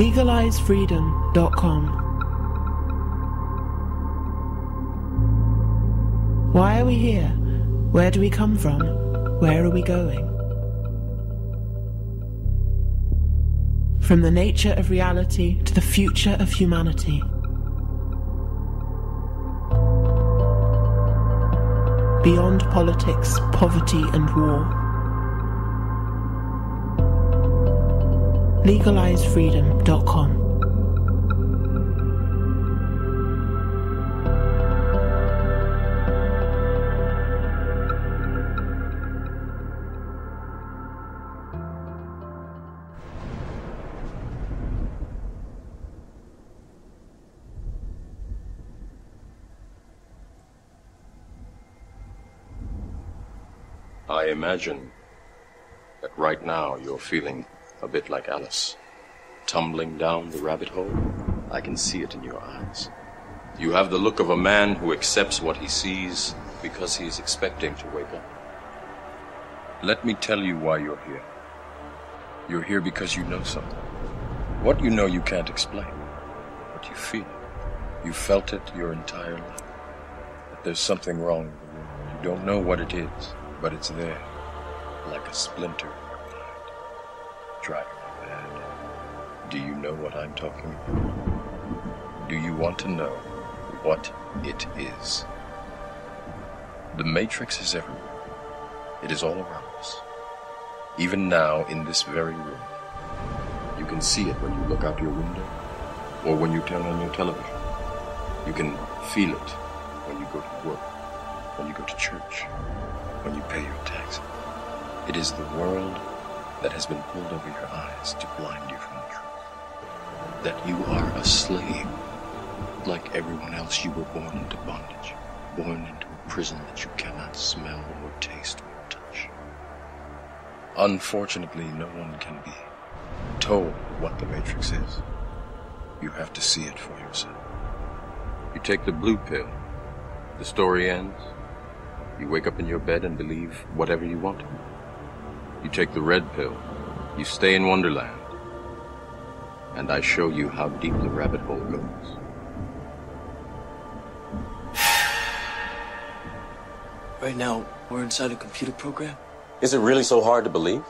LegalizeFreedom.com. Why are we here? Where do we come from? Where are we going? From the nature of reality to the future of humanity. Beyond politics, poverty, and war. LegalizeFreedom.com. I imagine that right now you're feeling a bit like Alice. Tumbling down the rabbit hole. I can see it in your eyes. You have the look of a man who accepts what he sees because he is expecting to wake up. Let me tell you why you're here. You're here because you know something. What you know you can't explain, but you feel it. You felt it your entire life. That there's something wrong with the world. You don't know what it is, but it's there, like a splinter know what I'm talking about? Do you want to know what it is? The Matrix is everywhere. It is all around us. Even now, in this very room. You can see it when you look out your window or when you turn on your television. You can feel it when you go to work, when you go to church, when you pay your taxes. It is the world that has been pulled over your eyes to blind you from the truth. That you are a slave. Like everyone else, you were born into bondage, born into a prison that you cannot smell or taste or touch. Unfortunately, no one can be told what the Matrix is. You have to see it for yourself. You take the blue pill, the story ends. You wake up in your bed and believe whatever you want. You take the red pill, you stay in Wonderland, and I show you how deep the rabbit hole goes. Right now, we're inside a computer program. Is it really so hard to believe?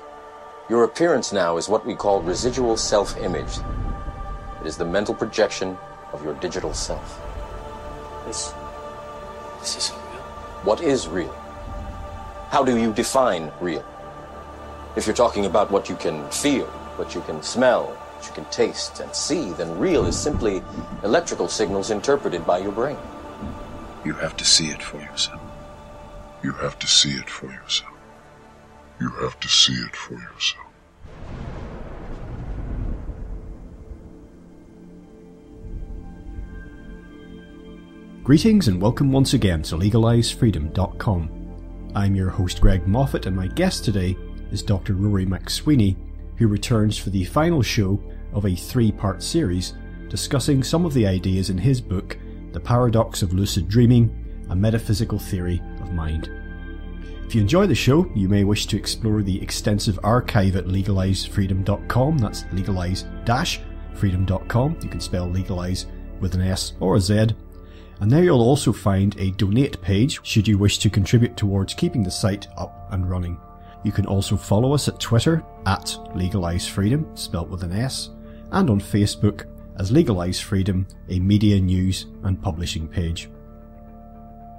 Your appearance now is what we call residual self image. It is the mental projection of your digital self. This. This isn't real. What is real? How do you define real? If you're talking about what you can feel, what you can smell, what you can taste and see, then real is simply electrical signals interpreted by your brain. You have to see it for yourself. You have to see it for yourself. You have to see it for yourself. Greetings and welcome once again to LegalizeFreedom.com. I'm your host Greg Moffat, and my guest today is Dr. Rory Mac Sweeney, who returns for the final show of a three part series discussing some of the ideas in his book, The Paradox of Lucid Dreaming A Metaphysical Theory of Mind. If you enjoy the show, you may wish to explore the extensive archive at legalizefreedom.com. That's legalize freedom.com. You can spell legalize with an S or a Z. And there you'll also find a donate page should you wish to contribute towards keeping the site up and running. You can also follow us at Twitter at Legalize Freedom, spelt with an S, and on Facebook as Legalize Freedom, a media news and publishing page.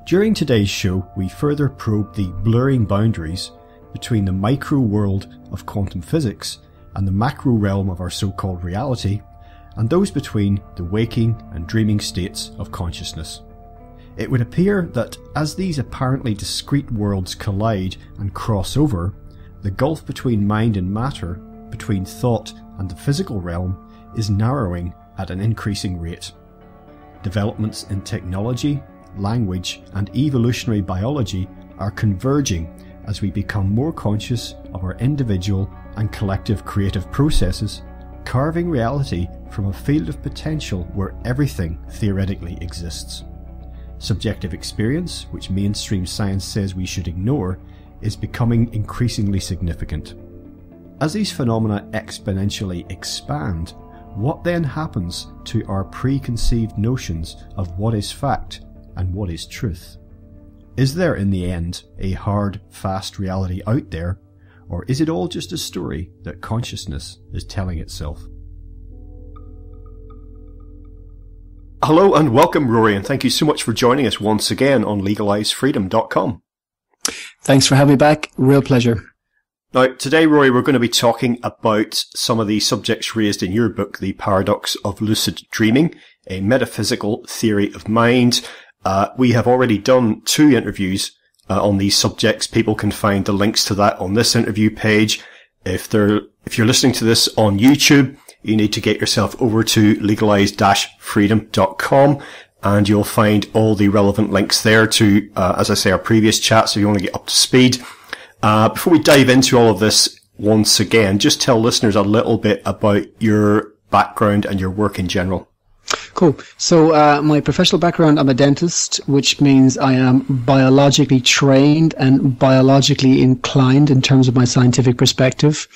During today's show, we further probe the blurring boundaries between the micro world of quantum physics and the macro realm of our so-called reality, and those between the waking and dreaming states of consciousness. It would appear that as these apparently discrete worlds collide and cross over, the gulf between mind and matter, between thought and the physical realm, is narrowing at an increasing rate. Developments in technology, language, and evolutionary biology are converging as we become more conscious of our individual and collective creative processes, carving reality from a field of potential where everything theoretically exists. Subjective experience, which mainstream science says we should ignore, is becoming increasingly significant. As these phenomena exponentially expand, what then happens to our preconceived notions of what is fact and what is truth? Is there in the end a hard, fast reality out there, or is it all just a story that consciousness is telling itself? Hello and welcome, Rory, and thank you so much for joining us once again on legalizefreedom.com. Thanks for having me back. Real pleasure. Now, today, Rory, we're going to be talking about some of the subjects raised in your book, The Paradox of Lucid Dreaming, a metaphysical theory of mind. Uh, we have already done two interviews uh, on these subjects. People can find the links to that on this interview page. If they're, if you're listening to this on YouTube, you need to get yourself over to legalize-freedom.com and you'll find all the relevant links there to, uh, as I say, our previous chats if you want to get up to speed. Uh, before we dive into all of this once again, just tell listeners a little bit about your background and your work in general. Cool. So, uh, my professional background, I'm a dentist, which means I am biologically trained and biologically inclined in terms of my scientific perspective.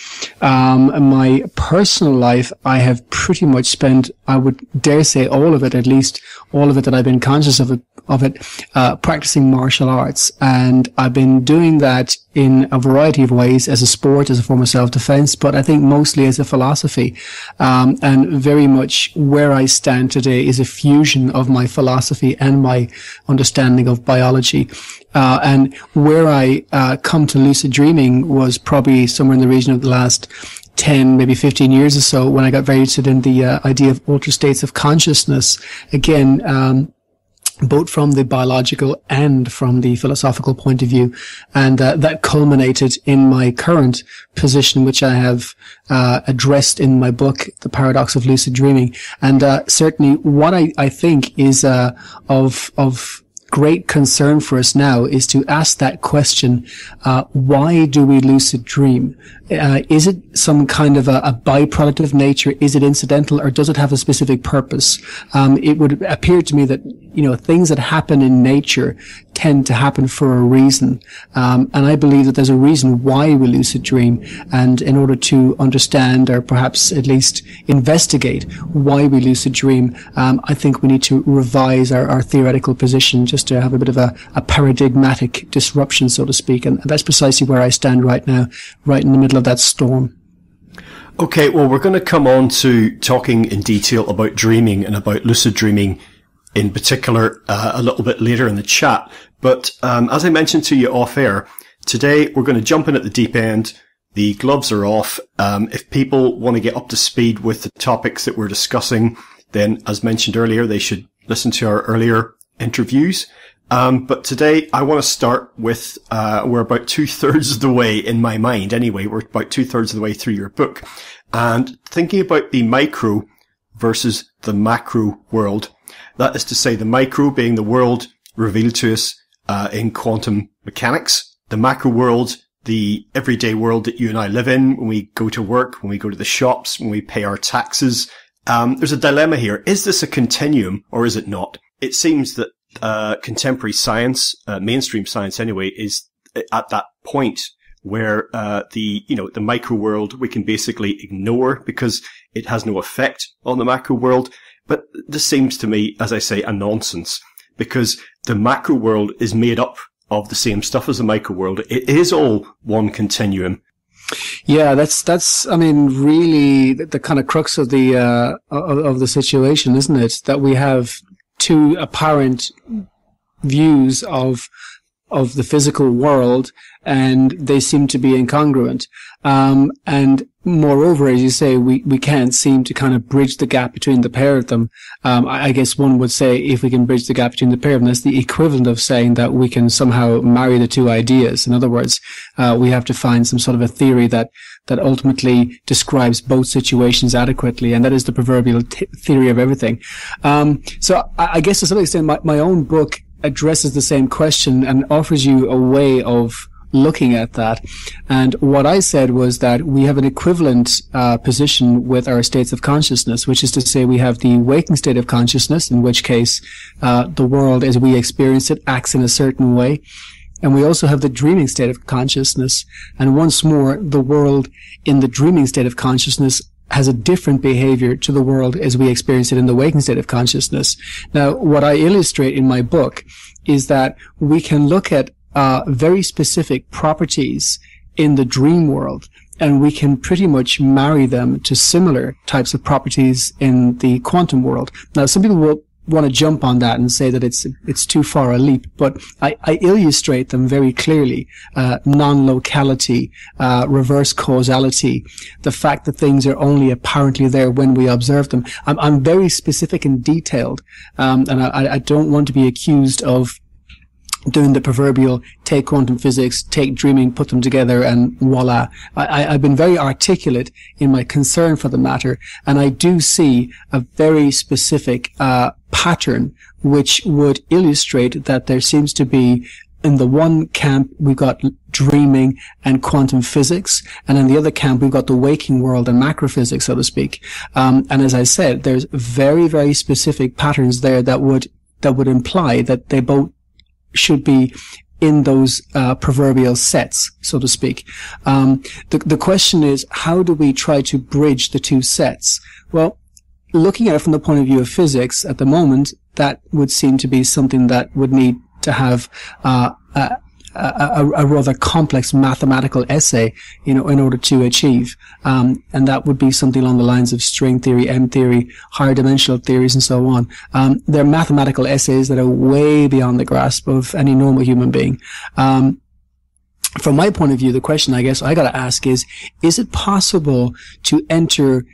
Um, my personal life, I have pretty much spent, I would dare say all of it, at least all of it that I've been conscious of it, of it, uh, practicing martial arts. And I've been doing that in a variety of ways as a sport, as a form of self-defense, but I think mostly as a philosophy. Um, and very much where I stand today is a fusion of my philosophy and my understanding of biology. Uh, and where I uh, come to lucid dreaming was probably somewhere in the region of the last 10, maybe 15 years or so when I got very interested in the uh, idea of altered states of consciousness. Again, um, both from the biological and from the philosophical point of view. And uh, that culminated in my current position, which I have uh, addressed in my book, The Paradox of Lucid Dreaming. And uh, certainly what I, I think is uh, of, of great concern for us now is to ask that question, uh, why do we lucid dream? Uh, is it some kind of a, a, byproduct of nature? Is it incidental or does it have a specific purpose? Um, it would appear to me that, you know, things that happen in nature tend to happen for a reason. Um, and I believe that there's a reason why we lucid dream. And in order to understand or perhaps at least investigate why we lucid dream, um, I think we need to revise our, our, theoretical position just to have a bit of a, a paradigmatic disruption, so to speak. And that's precisely where I stand right now, right in the middle of that storm. Okay, well, we're going to come on to talking in detail about dreaming and about lucid dreaming in particular uh, a little bit later in the chat. But um, as I mentioned to you off air, today we're going to jump in at the deep end. The gloves are off. Um, if people want to get up to speed with the topics that we're discussing, then as mentioned earlier, they should listen to our earlier interviews. Um, but today I want to start with, uh, we're about two thirds of the way in my mind anyway. We're about two thirds of the way through your book and thinking about the micro versus the macro world. That is to say the micro being the world revealed to us, uh, in quantum mechanics, the macro world, the everyday world that you and I live in when we go to work, when we go to the shops, when we pay our taxes. Um, there's a dilemma here. Is this a continuum or is it not? It seems that uh, contemporary science, uh, mainstream science anyway, is at that point where uh, the you know the micro world we can basically ignore because it has no effect on the macro world. But this seems to me, as I say, a nonsense because the macro world is made up of the same stuff as the micro world. It is all one continuum. Yeah, that's that's. I mean, really, the, the kind of crux of the uh, of, of the situation, isn't it? That we have two apparent views of of the physical world, and they seem to be incongruent. Um, and moreover, as you say, we, we can't seem to kind of bridge the gap between the pair of them. Um, I, I, guess one would say if we can bridge the gap between the pair of them, that's the equivalent of saying that we can somehow marry the two ideas. In other words, uh, we have to find some sort of a theory that that ultimately describes both situations adequately, and that is the proverbial t- theory of everything. Um, so I, I, guess to some extent, my, my own book addresses the same question and offers you a way of looking at that. And what I said was that we have an equivalent uh, position with our states of consciousness, which is to say we have the waking state of consciousness, in which case uh, the world as we experience it acts in a certain way. And we also have the dreaming state of consciousness. And once more, the world in the dreaming state of consciousness has a different behavior to the world as we experience it in the waking state of consciousness. Now, what I illustrate in my book is that we can look at uh, very specific properties in the dream world and we can pretty much marry them to similar types of properties in the quantum world. Now, some people will want to jump on that and say that it's it's too far a leap, but I, I illustrate them very clearly: uh, non-locality, uh, reverse causality, the fact that things are only apparently there when we observe them. I'm, I'm very specific and detailed, um, and I, I don't want to be accused of doing the proverbial take quantum physics, take dreaming, put them together, and voila. I, have been very articulate in my concern for the matter, and I do see a very specific uh, pattern which would illustrate that there seems to be in the one camp we've got dreaming and quantum physics, and in the other camp we've got the waking world and macrophysics, so to speak. Um, and as I said, there's very, very specific patterns there that would that would imply that they both should be in those uh, proverbial sets, so to speak. Um, the, the question is, how do we try to bridge the two sets? Well, looking at it from the point of view of physics at the moment, that would seem to be something that would need to have uh, a, a, rather complex mathematical essay, you know, in order to achieve. Um, and that would be something along the lines of string theory, M theory, higher dimensional theories, and so on. Um, they're mathematical essays that are way beyond the grasp of any normal human being. Um, from my point of view, the question I guess I got to ask is: Is it possible to enter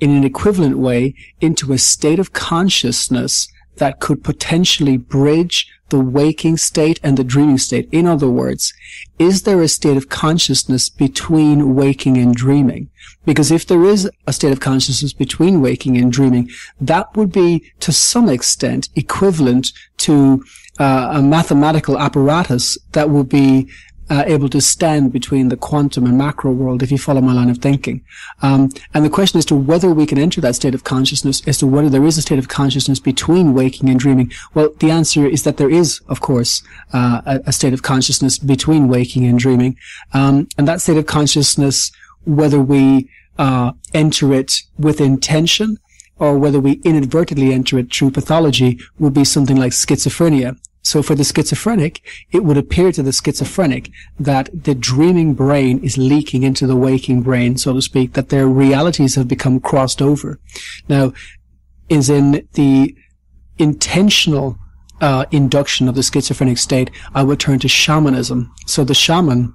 in an equivalent way into a state of consciousness that could potentially bridge the waking state and the dreaming state. In other words, is there a state of consciousness between waking and dreaming? Because if there is a state of consciousness between waking and dreaming, that would be to some extent equivalent to uh, a mathematical apparatus that would be uh, able to stand between the quantum and macro world, if you follow my line of thinking. Um, and the question as to whether we can enter that state of consciousness, as to whether there is a state of consciousness between waking and dreaming. Well, the answer is that there is, of course, uh, a, a, state of consciousness between waking and dreaming. Um, and that state of consciousness, whether we uh, enter it with intention or whether we inadvertently enter it through pathology would be something like schizophrenia. So for the schizophrenic, it would appear to the schizophrenic that the dreaming brain is leaking into the waking brain, so to speak, that their realities have become crossed over. Now, is in the intentional uh, induction of the schizophrenic state, I would turn to shamanism. So the shaman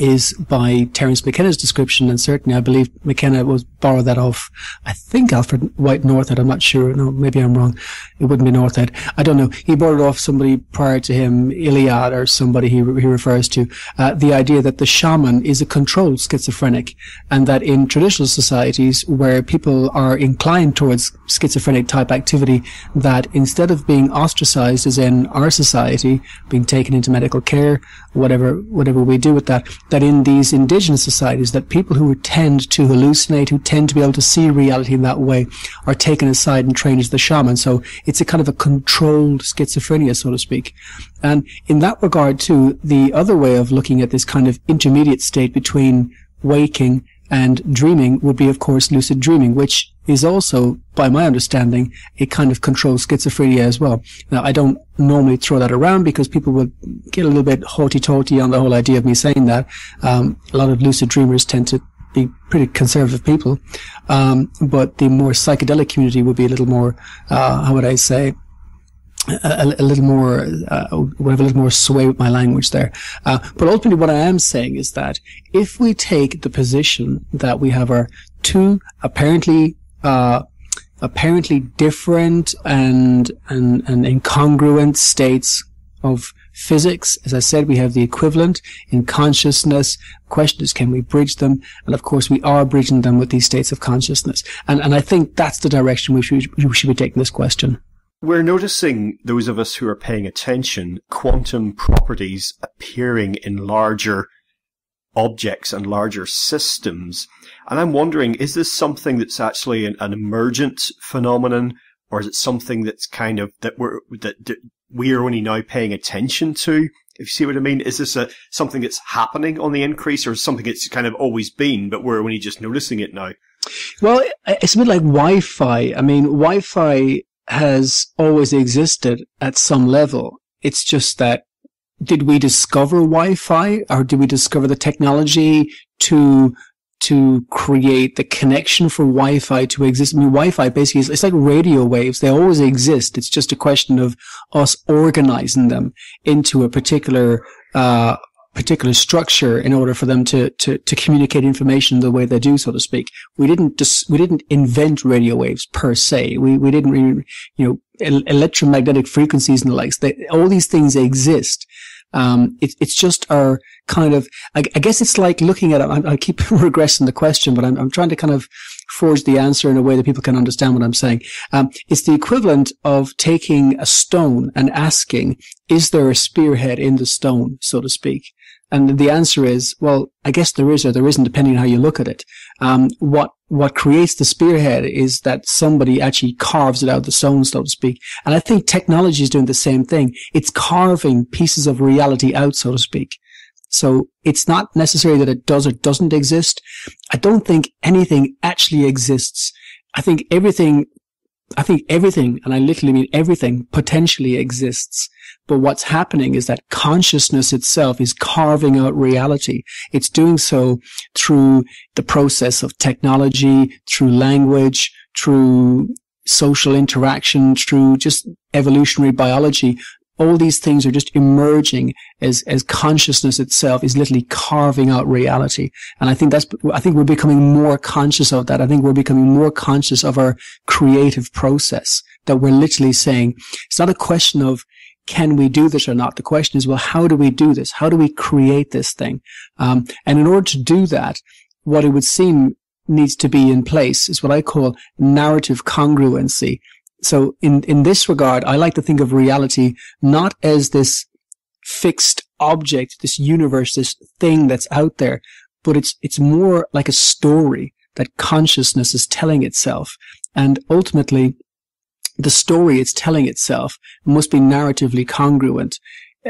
is by Terence McKenna's description, and certainly I believe McKenna was borrowed that off, I think Alfred White Northhead, I'm not sure, no, maybe I'm wrong. It wouldn't be Northhead. I don't know. He borrowed off somebody prior to him, Eliade or somebody he, he refers to, uh, the idea that the shaman is a controlled schizophrenic, and that in traditional societies where people are inclined towards schizophrenic type activity, that instead of being ostracized as in our society, being taken into medical care, whatever, whatever we do with that, that in these indigenous societies, that people who tend to hallucinate, who tend to be able to see reality in that way, are taken aside and trained as the shaman. So it's a kind of a controlled schizophrenia, so to speak. And in that regard, too, the other way of looking at this kind of intermediate state between waking and dreaming would be, of course, lucid dreaming, which is also, by my understanding, a kind of controlled schizophrenia as well. Now, I don't normally throw that around because people will get a little bit haughty-taughty on the whole idea of me saying that. Um, a lot of lucid dreamers tend to be pretty conservative people. Um, but the more psychedelic community would be a little more, uh, how would I say, a, a, little more, uh, we have a little more sway with my language there. Uh, but ultimately what I am saying is that if we take the position that we have our two apparently, uh, apparently different and, and, and incongruent states of physics. As I said, we have the equivalent in consciousness. The question is, can we bridge them? And of course, we are bridging them with these states of consciousness. And, and I think that's the direction we should, we should be taking this question. We're noticing, those of us who are paying attention, quantum properties appearing in larger objects and larger systems. And I'm wondering, is this something that's actually an, an emergent phenomenon, or is it something that's kind of that we're that, that we are only now paying attention to? If you see what I mean, is this a something that's happening on the increase, or something that's kind of always been, but we're only just noticing it now? Well, it's a bit like Wi-Fi. I mean, Wi-Fi has always existed at some level. It's just that did we discover Wi-Fi or did we discover the technology to to create the connection for Wi-Fi to exist. I mean, Wi-Fi basically is, it's like radio waves. They always exist. It's just a question of us organizing them into a particular, uh, particular structure in order for them to, to, to communicate information the way they do, so to speak. We didn't dis- we didn't invent radio waves per se. We, we didn't really, you know, electromagnetic frequencies and the likes. They, all these things exist. Um, it, it's just our kind of, I, I, guess it's like looking at. I, I keep regressing the question, but I'm, I'm, trying to kind of forge the answer in a way that people can understand what I'm saying. Um, it's the equivalent of taking a stone and asking, is there a spearhead in the stone, so to speak? And the answer is, well, I guess there is or there isn't, depending on how you look at it. Um, what what creates the spearhead is that somebody actually carves it out of the stone, so to speak. And I think technology is doing the same thing. It's carving pieces of reality out, so to speak. So it's not necessary that it does or doesn't exist. I don't think anything actually exists. I think everything, I think everything, and I literally mean everything, potentially exists. But what's happening is that consciousness itself is carving out reality. It's doing so through the process of technology, through language, through social interaction, through just evolutionary biology. All these things are just emerging as, as consciousness itself is literally carving out reality. And I think that's, I think we're becoming more conscious of that. I think we're becoming more conscious of our creative process that we're literally saying it's not a question of can we do this or not? The question is, well, how do we do this? How do we create this thing? Um, and in order to do that, what it would seem needs to be in place is what I call narrative congruency. So in, in this regard, I like to think of reality not as this fixed object, this universe, this thing that's out there, but it's, it's more like a story that consciousness is telling itself. And ultimately, the story it's telling itself must be narratively congruent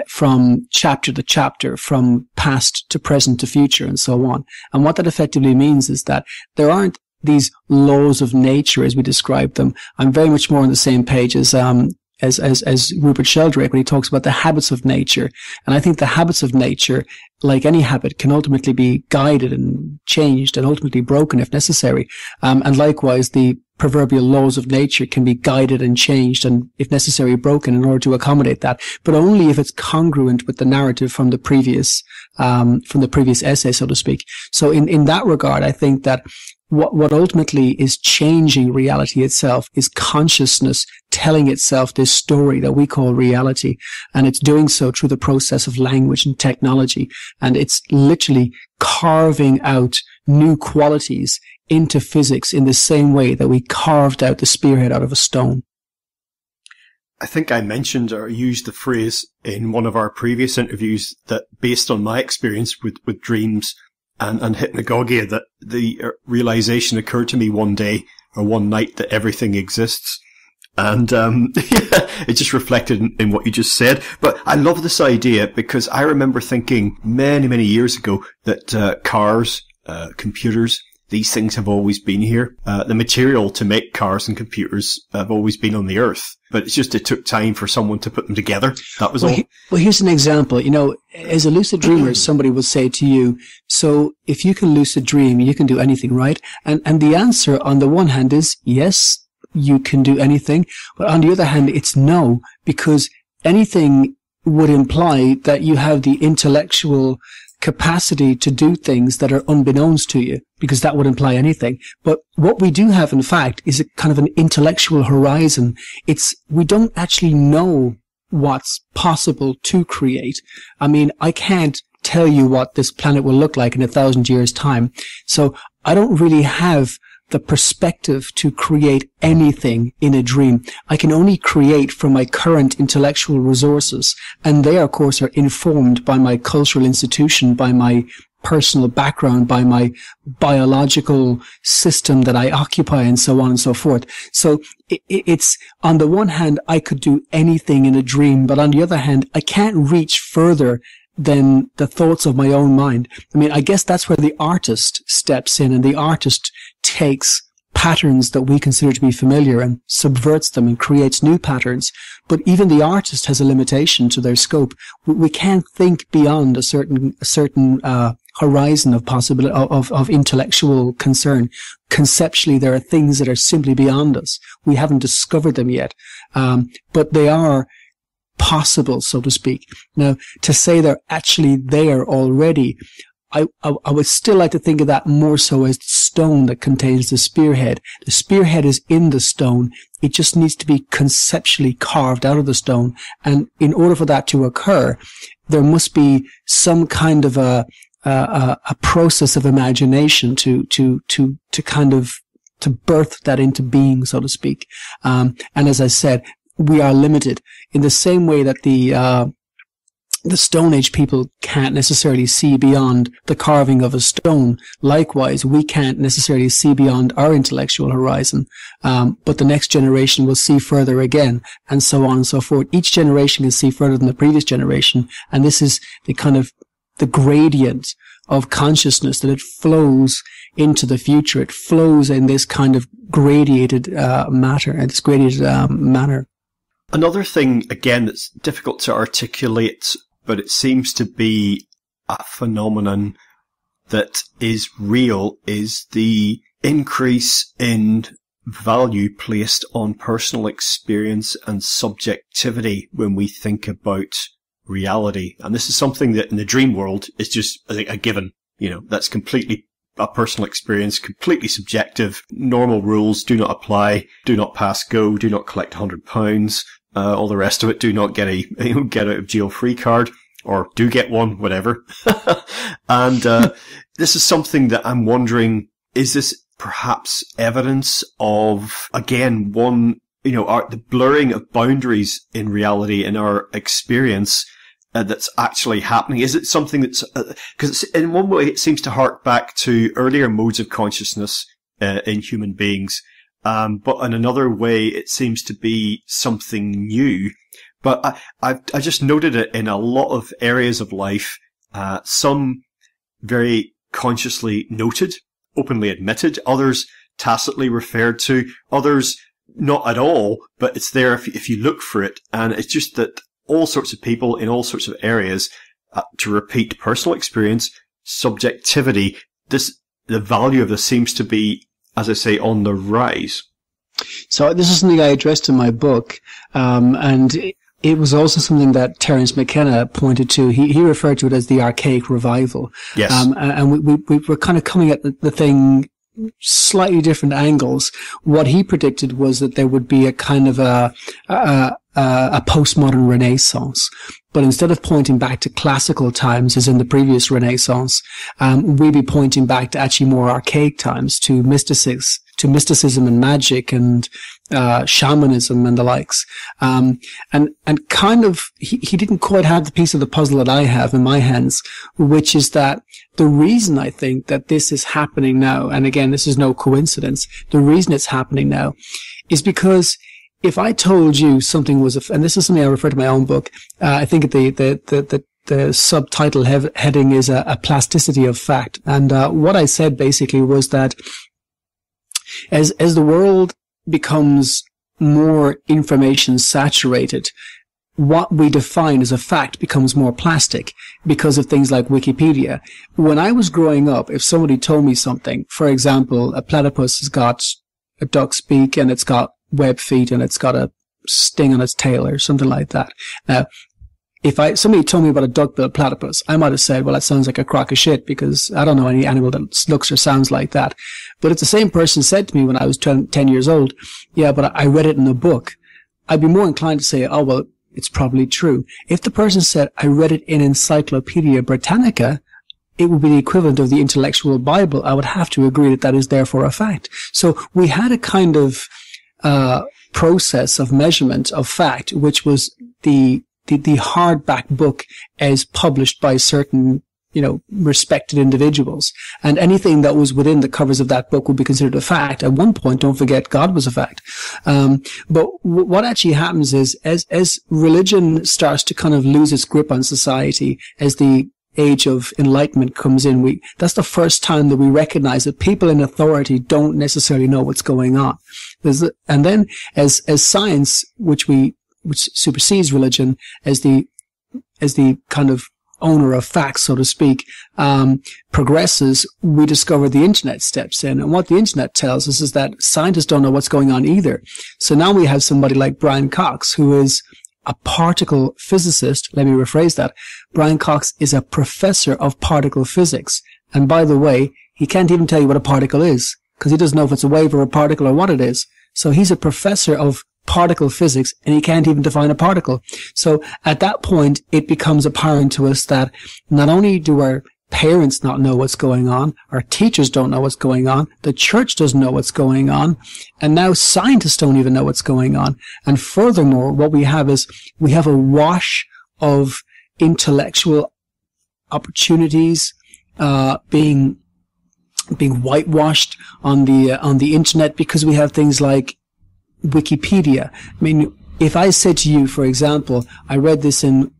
from chapter to chapter, from past to present to future, and so on. And what that effectively means is that there aren't these laws of nature as we describe them. I'm very much more on the same page as um, as, as, as Rupert Sheldrake when he talks about the habits of nature. And I think the habits of nature, like any habit, can ultimately be guided and changed and ultimately broken if necessary. Um, and likewise, the proverbial laws of nature can be guided and changed and, if necessary, broken in order to accommodate that, but only if it's congruent with the narrative from the previous, um, from the previous essay, so to speak. So in, in that regard, I think that what, what ultimately is changing reality itself is consciousness telling itself this story that we call reality. And it's doing so through the process of language and technology. And it's literally carving out new qualities into physics in the same way that we carved out the spearhead out of a stone. I think I mentioned or used the phrase in one of our previous interviews that based on my experience with, with dreams and, and hypnagogia that the uh, realization occurred to me one day or one night that everything exists. And um, it just reflected in, in, what you just said. But I love this idea because I remember thinking many, many years ago that uh, cars, uh, computers, these things have always been here. Uh, the material to make cars and computers have always been on the earth, but it's just it took time for someone to put them together. That was well, all. He, well, here's an example. You know, as a lucid dreamer, somebody will say to you, "So if you can lucid dream, you can do anything, right?" And and the answer on the one hand is yes, you can do anything, but on the other hand, it's no because anything would imply that you have the intellectual capacity to do things that are unbeknownst to you, because that would imply anything. But what we do have, in fact, is a kind of an intellectual horizon. It's, we don't actually know what's possible to create. I mean, I can't tell you what this planet will look like in a thousand years time. So I don't really have the perspective to create anything in a dream. I can only create from my current intellectual resources. And they, of course, are informed by my cultural institution, by my personal background, by my biological system that I occupy and so on and so forth. So it's, on the one hand, I could do anything in a dream, but on the other hand, I can't reach further than the thoughts of my own mind. I mean, I guess that's where the artist steps in and the artist takes patterns that we consider to be familiar and subverts them and creates new patterns. But even the artist has a limitation to their scope. We can't think beyond a certain, a certain, uh, horizon of possibility of, of intellectual concern. Conceptually, there are things that are simply beyond us. We haven't discovered them yet. Um, but they are possible, so to speak. Now, to say they're actually there already, I, I, I, would still like to think of that more so as stone that contains the spearhead. The spearhead is in the stone. It just needs to be conceptually carved out of the stone. And in order for that to occur, there must be some kind of a, a, a process of imagination to, to, to, to kind of to birth that into being, so to speak. Um, and as I said, we are limited in the same way that the uh, the Stone Age people can't necessarily see beyond the carving of a stone. Likewise, we can't necessarily see beyond our intellectual horizon, um, but the next generation will see further again, and so on and so forth. Each generation can see further than the previous generation, and this is the kind of the gradient of consciousness that it flows into the future. It flows in this kind of gradiated uh, matter, and this gradiated um, manner. Another thing, again, that's difficult to articulate, but it seems to be a phenomenon that is real is the increase in value placed on personal experience and subjectivity when we think about reality. And this is something that in the dream world is just a given. You know, that's completely a personal experience, completely subjective. Normal rules do not apply. Do not pass go. Do not collect hundred pounds. Uh, all the rest of it, do not get a you know, get out of jail free card or do get one, whatever. and uh, this is something that I'm wondering: is this perhaps evidence of again one you know our, the blurring of boundaries in reality in our experience? Uh, that's actually happening? Is it something that's because uh, in one way it seems to hark back to earlier modes of consciousness uh, in human beings, um, but in another way, it seems to be something new. But I, I've, I just noted it in a lot of areas of life. Uh, some very consciously noted, openly admitted, others tacitly referred to, others not at all, but it's there if, if you look for it. And it's just that all sorts of people in all sorts of areas, uh, to repeat personal experience, subjectivity, this, the value of this seems to be as I say, on the rise. So this is something I addressed in my book, um, and it was also something that Terence McKenna pointed to. He, he referred to it as the archaic revival. Yes. Um, and we, we, we were kind of coming at the, the thing slightly different angles. What he predicted was that there would be a kind of a, a, a postmodern renaissance. But instead of pointing back to classical times, as in the previous Renaissance, um, we'd be pointing back to actually more archaic times, to mysticism, to mysticism and magic and uh, shamanism and the likes. Um, and and kind of he, he didn't quite have the piece of the puzzle that I have in my hands, which is that the reason I think that this is happening now, and again, this is no coincidence, the reason it's happening now is because if I told you something was, a, and this is something I refer to my own book, uh, I think the, the, the, the, the subtitle he- heading is a, a, plasticity of fact. And, uh, what I said basically was that as, as the world becomes more information saturated, what we define as a fact becomes more plastic because of things like Wikipedia. When I was growing up, if somebody told me something, for example, a platypus has got a duck's beak and it's got web feet and it's got a sting on its tail or something like that. Now, if I somebody told me about a duck-billed platypus, I might have said, "Well, that sounds like a crock of shit," because I don't know any animal that looks or sounds like that. But if the same person said to me when I was 10, 10 years old, "Yeah, but I read it in a book," I'd be more inclined to say, "Oh, well, it's probably true." If the person said, "I read it in Encyclopedia Britannica," it would be the equivalent of the intellectual Bible. I would have to agree that that is therefore a fact. So we had a kind of uh, process of measurement of fact, which was the, the, the hardback book as published by certain you know, respected individuals. And anything that was within the covers of that book would be considered a fact. At one point, don't forget, God was a fact. Um, but w- what actually happens is, as, as religion starts to kind of lose its grip on society, as the age of enlightenment comes in, we, that's the first time that we recognize that people in authority don't necessarily know what's going on. There's, and then as, as science, which we, which supersedes religion as the, as the kind of owner of facts, so to speak, um, progresses, we discover the internet steps in. And what the internet tells us is that scientists don't know what's going on either. So now we have somebody like Brian Cox, who is a particle physicist. Let me rephrase that. Brian Cox is a professor of particle physics. And by the way, he can't even tell you what a particle is because he doesn't know if it's a wave or a particle or what it is. So he's a professor of particle physics and he can't even define a particle. So at that point, it becomes apparent to us that not only do our parents not know what's going on, our teachers don't know what's going on, the church doesn't know what's going on, and now scientists don't even know what's going on. And furthermore, what we have is we have a wash of intellectual opportunities uh, being being whitewashed on the uh, on the internet because we have things like Wikipedia. I mean, if I said to you, for example, I read this in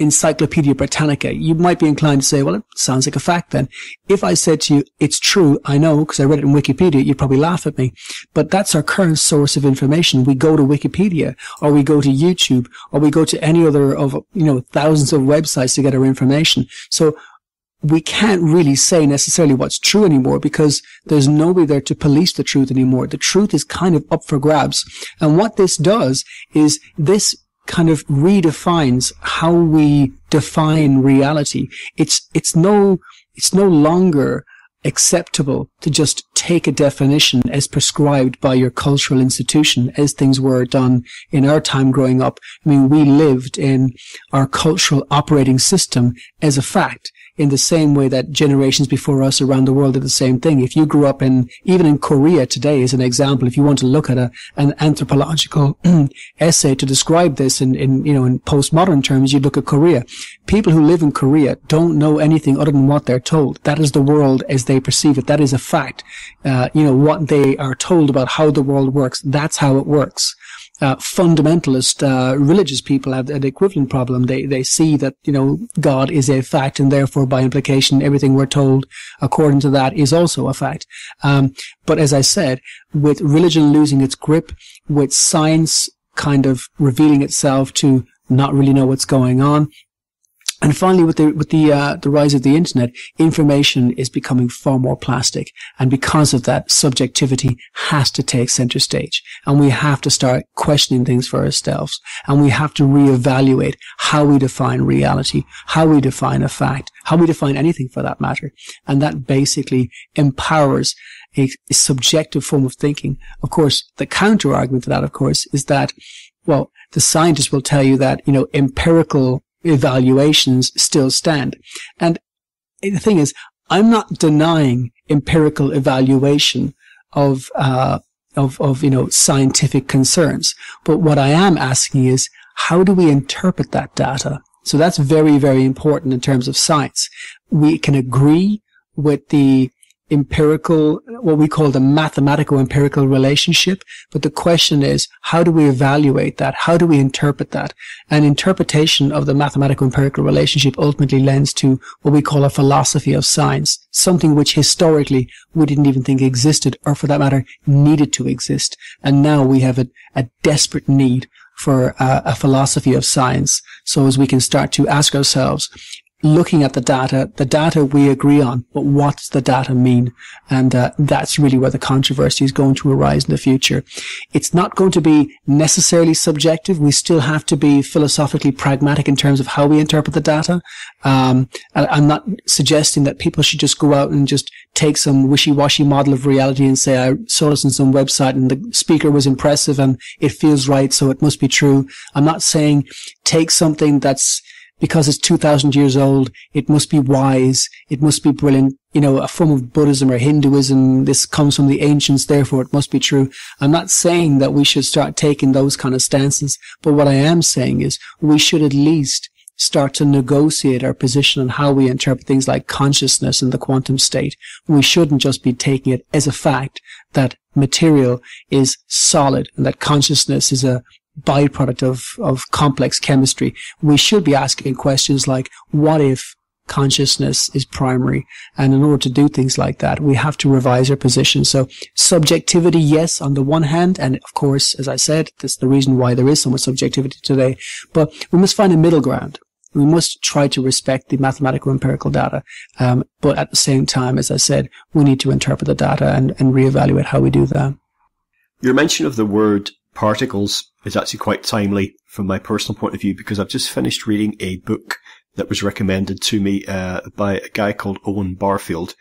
Encyclopedia Britannica, you might be inclined to say, well, it sounds like a fact then. If I said to you, it's true, I know, because I read it in Wikipedia, you'd probably laugh at me. But that's our current source of information. We go to Wikipedia, or we go to YouTube, or we go to any other of, you know, thousands of websites to get our information. So we can't really say necessarily what's true anymore because there's nobody there to police the truth anymore. The truth is kind of up for grabs. And what this does is this kind of redefines how we define reality. It's, it's no, it's no longer acceptable to just take a definition as prescribed by your cultural institution as things were done in our time growing up. I mean, we lived in our cultural operating system as a fact in the same way that generations before us around the world did the same thing. If you grew up in, even in Korea today as an example, if you want to look at a, an anthropological essay to describe this in, in, you know, in postmodern terms, you look at Korea. People who live in Korea don't know anything other than what they're told. That is the world as they perceive it. That is a fact. Uh, you know, what they are told about how the world works. That's how it works uh, fundamentalist uh, religious people have an equivalent problem. They they see that you know God is a fact, and therefore, by implication, everything we're told according to that is also a fact. Um, but as I said, with religion losing its grip, with science kind of revealing itself to not really know what's going on, and finally, with the with the uh, the rise of the internet, information is becoming far more plastic, and because of that, subjectivity has to take center stage, and we have to start questioning things for ourselves, and we have to reevaluate how we define reality, how we define a fact, how we define anything for that matter, and that basically empowers a, a subjective form of thinking. Of course, the counter argument to that, of course, is that well, the scientists will tell you that you know empirical evaluations still stand. And the thing is, I'm not denying empirical evaluation of, uh, of, of, you know, scientific concerns. But what I am asking is, how do we interpret that data? So that's very, very important in terms of science. We can agree with the empirical, what we call the mathematical empirical relationship. But the question is, how do we evaluate that? How do we interpret that? An interpretation of the mathematical empirical relationship ultimately lends to what we call a philosophy of science, something which historically we didn't even think existed, or for that matter, needed to exist. And now we have a, a desperate need for a, a philosophy of science so as we can start to ask ourselves, looking at the data, the data we agree on, but what does the data mean? And uh, that's really where the controversy is going to arise in the future. It's not going to be necessarily subjective. We still have to be philosophically pragmatic in terms of how we interpret the data. Um, I'm not suggesting that people should just go out and just take some wishy-washy model of reality and say, I saw this on some website and the speaker was impressive and it feels right, so it must be true. I'm not saying take something that's because it's 2000 years old, it must be wise, it must be brilliant, you know, a form of Buddhism or Hinduism, this comes from the ancients, therefore it must be true. I'm not saying that we should start taking those kind of stances, but what I am saying is we should at least start to negotiate our position on how we interpret things like consciousness and the quantum state. We shouldn't just be taking it as a fact that material is solid and that consciousness is a byproduct of, of complex chemistry. We should be asking questions like, what if consciousness is primary. And in order to do things like that, we have to revise our position. So subjectivity, yes, on the one hand. And of course, as I said, that's the reason why there is so much subjectivity today. But we must find a middle ground. We must try to respect the mathematical empirical data. Um, but at the same time, as I said, we need to interpret the data and, and reevaluate how we do that. Your mention of the word particles is actually quite timely from my personal point of view because I've just finished reading a book that was recommended to me uh, by a guy called Owen Barfield.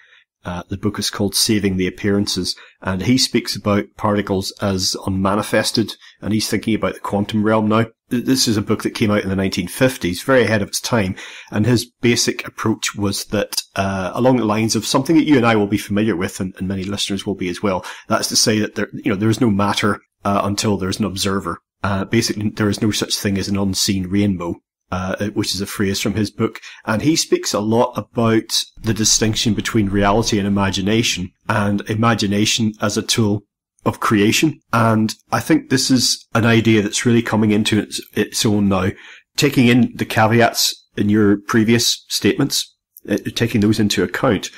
Uh, the book is called Saving the Appearances, and he speaks about particles as unmanifested, and he's thinking about the quantum realm now. This is a book that came out in the 1950s, very ahead of its time, and his basic approach was that, uh, along the lines of something that you and I will be familiar with, and, and many listeners will be as well. That's to say that there, you know, there is no matter uh, until there's an observer. Uh, basically, there is no such thing as an unseen rainbow uh, which is a phrase from his book. And he speaks a lot about the distinction between reality and imagination and imagination as a tool of creation. And I think this is an idea that's really coming into its, its own now, taking in the caveats in your previous statements, uh, taking those into account.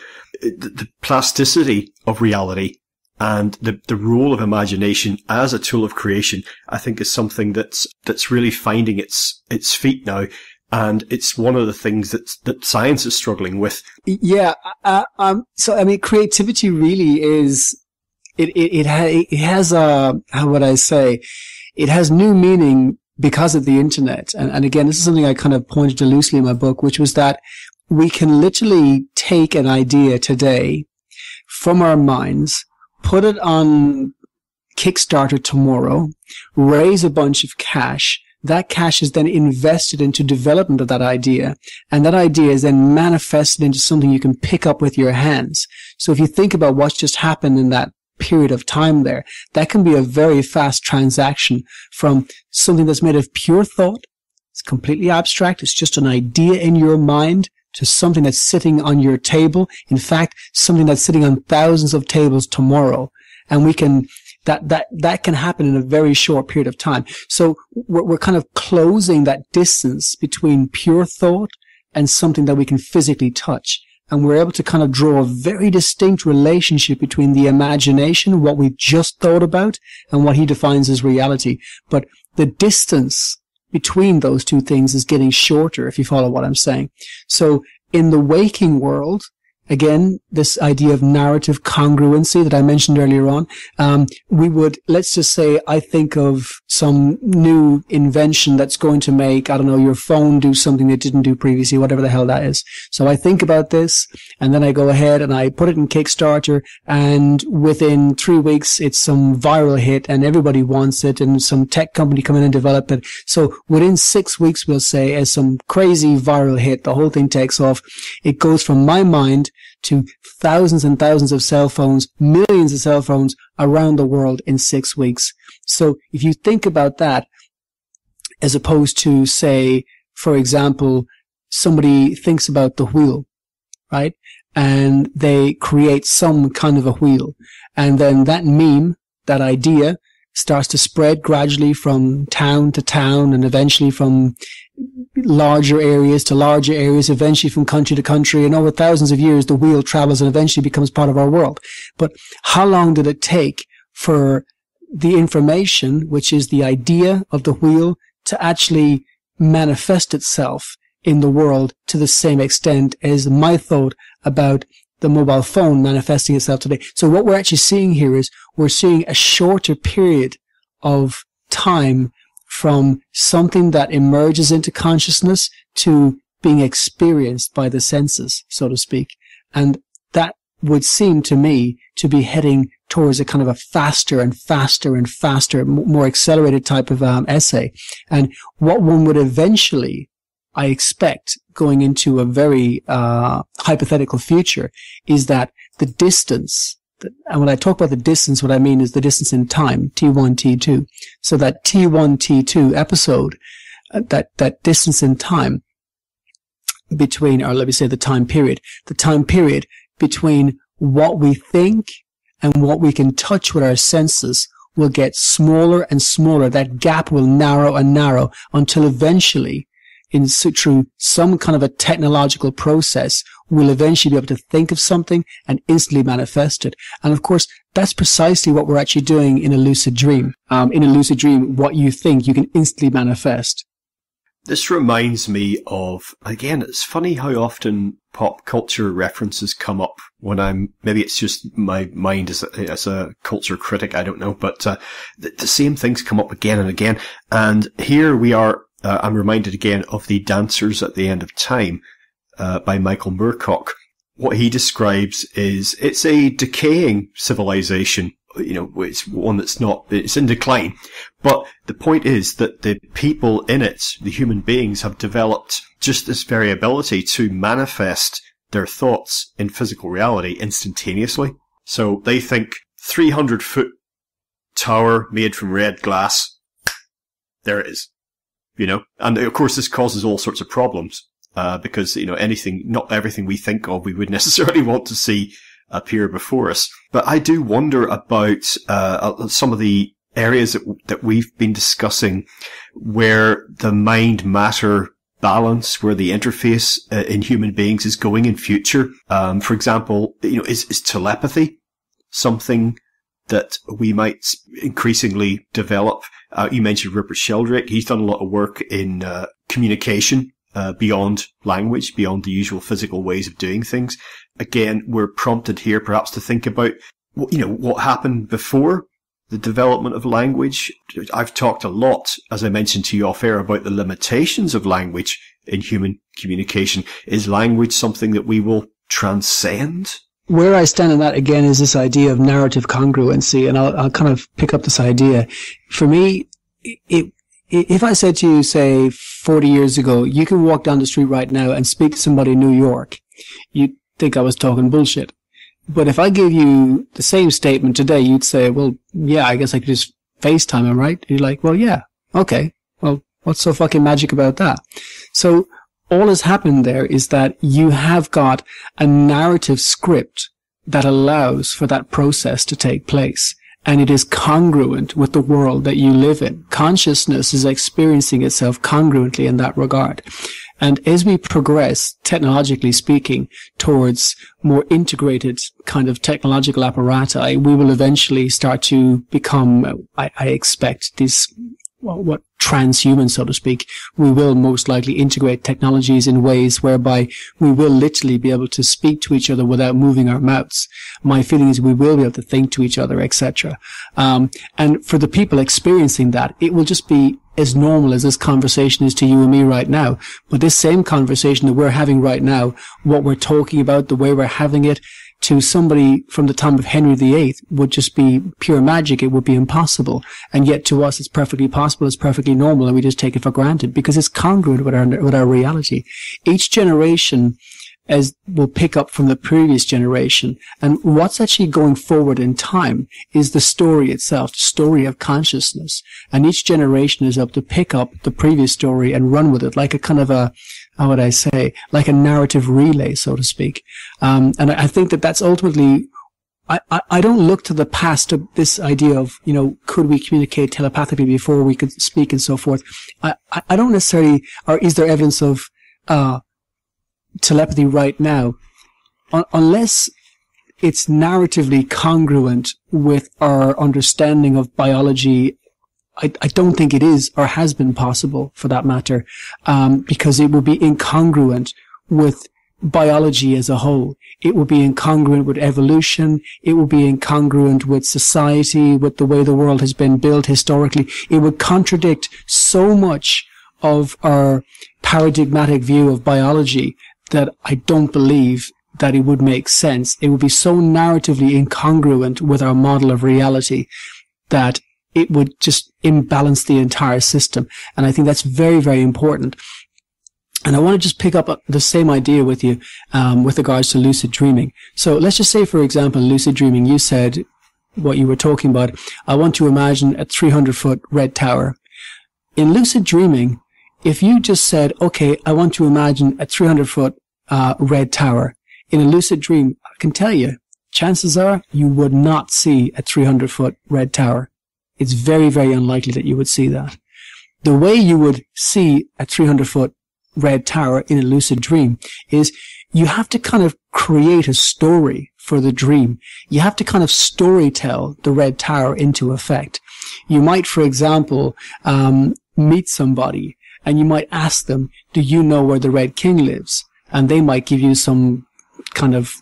The, the plasticity of reality and the, the role of imagination as a tool of creation, I think is something that's, that's really finding its, its feet now. And it's one of the things that, that science is struggling with. Yeah. Uh, um, so, I mean, creativity really is, it, it, it, ha- it has a, how would I say, it has new meaning because of the internet. And, and again, this is something I kind of pointed to loosely in my book, which was that we can literally take an idea today from our minds put it on Kickstarter tomorrow, raise a bunch of cash. That cash is then invested into development of that idea. And that idea is then manifested into something you can pick up with your hands. So if you think about what's just happened in that period of time there, that can be a very fast transaction from something that's made of pure thought. It's completely abstract. It's just an idea in your mind to something that's sitting on your table. In fact, something that's sitting on thousands of tables tomorrow. And we can, that, that, that can happen in a very short period of time. So we're, we're kind of closing that distance between pure thought and something that we can physically touch. And we're able to kind of draw a very distinct relationship between the imagination, what we've just thought about, and what he defines as reality. But the distance between those two things is getting shorter, if you follow what I'm saying. So in the waking world, Again, this idea of narrative congruency that I mentioned earlier on. Um, we would, let's just say, I think of some new invention that's going to make, I don't know, your phone do something it didn't do previously, whatever the hell that is. So I think about this and then I go ahead and I put it in Kickstarter and within three weeks, it's some viral hit and everybody wants it and some tech company come in and develop it. So within six weeks, we'll say, as some crazy viral hit, the whole thing takes off. It goes from my mind to thousands and thousands of cell phones, millions of cell phones around the world in six weeks. So if you think about that, as opposed to say, for example, somebody thinks about the wheel, right? And they create some kind of a wheel. And then that meme, that idea starts to spread gradually from town to town and eventually from larger areas to larger areas, eventually from country to country. And over thousands of years, the wheel travels and eventually becomes part of our world. But how long did it take for the information, which is the idea of the wheel, to actually manifest itself in the world to the same extent as my thought about the mobile phone manifesting itself today. So what we're actually seeing here is we're seeing a shorter period of time from something that emerges into consciousness to being experienced by the senses, so to speak. And that would seem to me to be heading towards a kind of a faster and faster and faster, more accelerated type of um, essay. And what one would eventually, I expect, going into a very uh, hypothetical future, is that the distance and when I talk about the distance, what I mean is the distance in time, T1, T2. So that T1, T2 episode, uh, that, that distance in time between, or let me say the time period, the time period between what we think and what we can touch with our senses will get smaller and smaller. That gap will narrow and narrow until eventually in through some kind of a technological process, we'll eventually be able to think of something and instantly manifest it. And of course, that's precisely what we're actually doing in a lucid dream. Um, in a lucid dream, what you think you can instantly manifest. This reminds me of, again, it's funny how often pop culture references come up when I'm, maybe it's just my mind as a, as a culture critic, I don't know, but uh, the, the, same things come up again and again. And here we are, uh, I'm reminded again of the Dancers at the End of Time uh, by Michael Moorcock. What he describes is it's a decaying civilization you know, it's one that's not, it's in decline. But the point is that the people in it, the human beings, have developed just this variability to manifest their thoughts in physical reality instantaneously. So they think 300 foot tower made from red glass. There it is. You know, and of course this causes all sorts of problems, uh, because, you know, anything, not everything we think of we would necessarily want to see appear before us. But I do wonder about uh, uh, some of the areas that, that we've been discussing where the mind matter balance, where the interface uh, in human beings is going in future. Um, for example, you know, is, is telepathy something that we might increasingly develop? Uh, you mentioned Rupert Sheldrake. He's done a lot of work in uh, communication uh, beyond language, beyond the usual physical ways of doing things. Again, we're prompted here perhaps to think about, you know, what happened before the development of language. I've talked a lot, as I mentioned to you off air, about the limitations of language in human communication. Is language something that we will transcend? Where I stand on that again is this idea of narrative congruency, and I'll, I'll kind of pick up this idea. For me, it, if I said to you, say, 40 years ago, you can walk down the street right now and speak to somebody in New York, you'd think I was talking bullshit. But if I give you the same statement today, you'd say, well, yeah, I guess I could just FaceTime him, right? And you're like, well, yeah, okay. Well, what's so fucking magic about that? So all has happened there is that you have got a narrative script that allows for that process to take place and it is congruent with the world that you live in. Consciousness is experiencing itself congruently in that regard. And as we progress, technologically speaking, towards more integrated kind of technological apparatus, we will eventually start to become, I, I expect, these well, what transhuman, so to speak, we will most likely integrate technologies in ways whereby we will literally be able to speak to each other without moving our mouths. My feeling is we will be able to think to each other, etc. Um, and for the people experiencing that, it will just be as normal as this conversation is to you and me right now. But this same conversation that we're having right now, what we're talking about, the way we're having it, to somebody from the time of Henry VIII would just be pure magic. It would be impossible. And yet to us, it's perfectly possible. It's perfectly normal. And we just take it for granted because it's congruent with our, with our reality. Each generation as will pick up from the previous generation. And what's actually going forward in time is the story itself, the story of consciousness. And each generation is up to pick up the previous story and run with it like a kind of a, how would I say, like a narrative relay, so to speak. Um, and I think that that's ultimately I, I, don't look to the past to this idea of, you know, could we communicate telepathically before we could speak and so forth. I, I, don't necessarily, or is there evidence of, uh, telepathy right now, un- unless it's narratively congruent with our understanding of biology I, I, don't think it is or has been possible for that matter, um, because it would be incongruent with biology as a whole. It would be incongruent with evolution. It would be incongruent with society, with the way the world has been built historically. It would contradict so much of our paradigmatic view of biology that I don't believe that it would make sense. It would be so narratively incongruent with our model of reality that it would just imbalance the entire system. And I think that's very, very important. And I want to just pick up the same idea with you um, with regards to lucid dreaming. So let's just say, for example, lucid dreaming, you said what you were talking about. I want to imagine a 300 foot red tower. In lucid dreaming, if you just said, okay, I want to imagine a 300 foot uh, red tower in a lucid dream, I can tell you, chances are you would not see a 300 foot red tower. It's very, very unlikely that you would see that. The way you would see a 300 foot red tower in a lucid dream is you have to kind of create a story for the dream. You have to kind of story tell the red tower into effect. You might, for example, um, meet somebody and you might ask them, do you know where the Red King lives? And they might give you some kind of,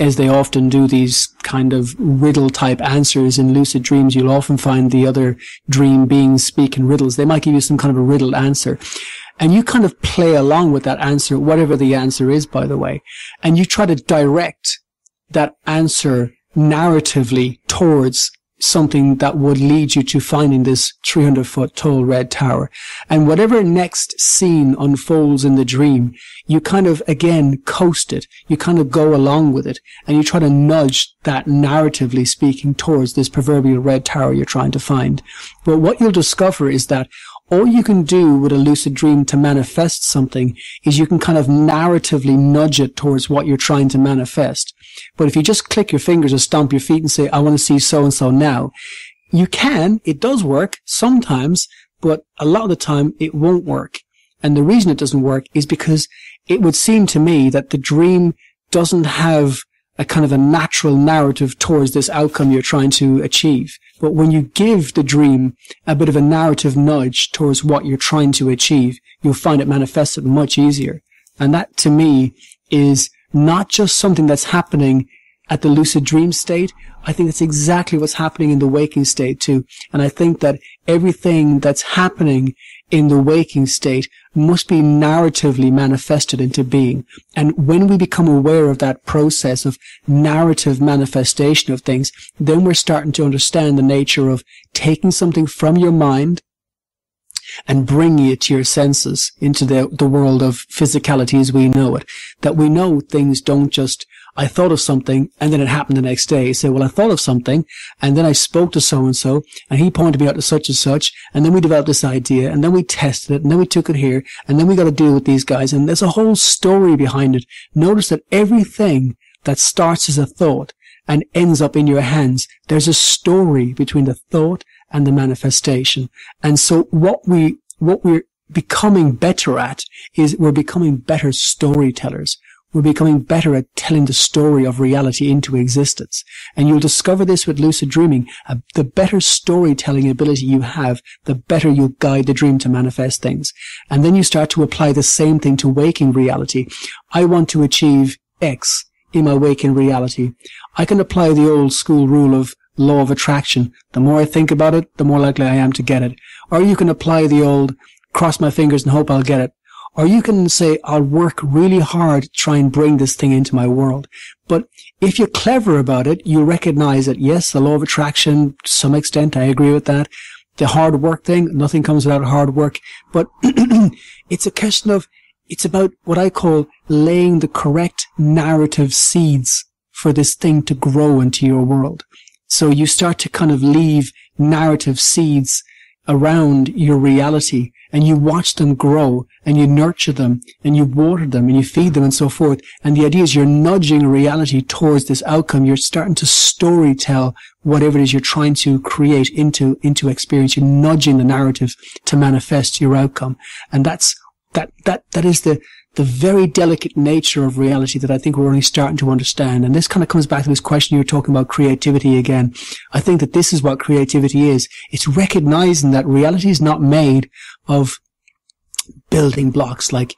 as they often do, these kind of riddle type answers in lucid dreams. You'll often find the other dream beings speak in riddles. They might give you some kind of a riddle answer. And you kind of play along with that answer, whatever the answer is, by the way. And you try to direct that answer narratively towards something that would lead you to finding this 300 foot tall red tower. And whatever next scene unfolds in the dream, you kind of again coast it. You kind of go along with it and you try to nudge that narratively speaking towards this proverbial red tower you're trying to find. But what you'll discover is that all you can do with a lucid dream to manifest something is you can kind of narratively nudge it towards what you're trying to manifest. But if you just click your fingers or stomp your feet and say, I want to see so and so now, you can, it does work sometimes, but a lot of the time it won't work. And the reason it doesn't work is because it would seem to me that the dream doesn't have a kind of a natural narrative towards this outcome you're trying to achieve. But when you give the dream a bit of a narrative nudge towards what you're trying to achieve, you'll find it manifested much easier. And that to me is not just something that's happening at the lucid dream state. I think that's exactly what's happening in the waking state too. And I think that everything that's happening in the waking state must be narratively manifested into being. And when we become aware of that process of narrative manifestation of things, then we're starting to understand the nature of taking something from your mind and bringing it to your senses into the, the world of physicality as we know it. That we know things don't just I thought of something and then it happened the next day. Say, well, I thought of something and then I spoke to so and so and he pointed me out to such and such and then we developed this idea and then we tested it and then we took it here and then we got to deal with these guys and there's a whole story behind it. Notice that everything that starts as a thought and ends up in your hands, there's a story between the thought and the manifestation. And so what we, what we're becoming better at is we're becoming better storytellers. We're becoming better at telling the story of reality into existence. And you'll discover this with lucid dreaming. Uh, the better storytelling ability you have, the better you'll guide the dream to manifest things. And then you start to apply the same thing to waking reality. I want to achieve X in my waking reality. I can apply the old school rule of law of attraction. The more I think about it, the more likely I am to get it. Or you can apply the old cross my fingers and hope I'll get it. Or you can say, I'll work really hard to try and bring this thing into my world. But if you're clever about it, you recognize that yes, the law of attraction, to some extent, I agree with that. The hard work thing, nothing comes without hard work. But it's a question of, it's about what I call laying the correct narrative seeds for this thing to grow into your world. So you start to kind of leave narrative seeds around your reality and you watch them grow and you nurture them and you water them and you feed them and so forth. And the idea is you're nudging reality towards this outcome. You're starting to story tell whatever it is you're trying to create into, into experience. You're nudging the narrative to manifest your outcome. And that's, that, that, that is the, the very delicate nature of reality that I think we're only starting to understand. And this kind of comes back to this question you were talking about creativity again. I think that this is what creativity is. It's recognizing that reality is not made of building blocks like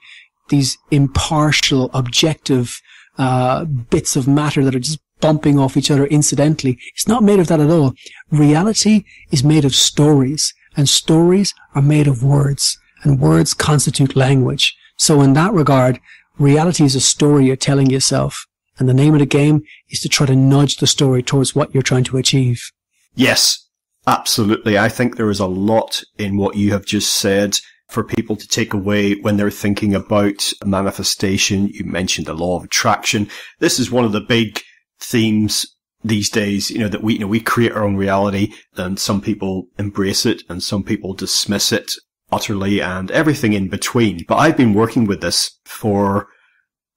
these impartial, objective, uh, bits of matter that are just bumping off each other incidentally. It's not made of that at all. Reality is made of stories and stories are made of words and words constitute language. So in that regard, reality is a story you're telling yourself. And the name of the game is to try to nudge the story towards what you're trying to achieve. Yes, absolutely. I think there is a lot in what you have just said for people to take away when they're thinking about manifestation. You mentioned the law of attraction. This is one of the big themes these days, you know, that we, you know, we create our own reality and some people embrace it and some people dismiss it utterly and everything in between. But I've been working with this for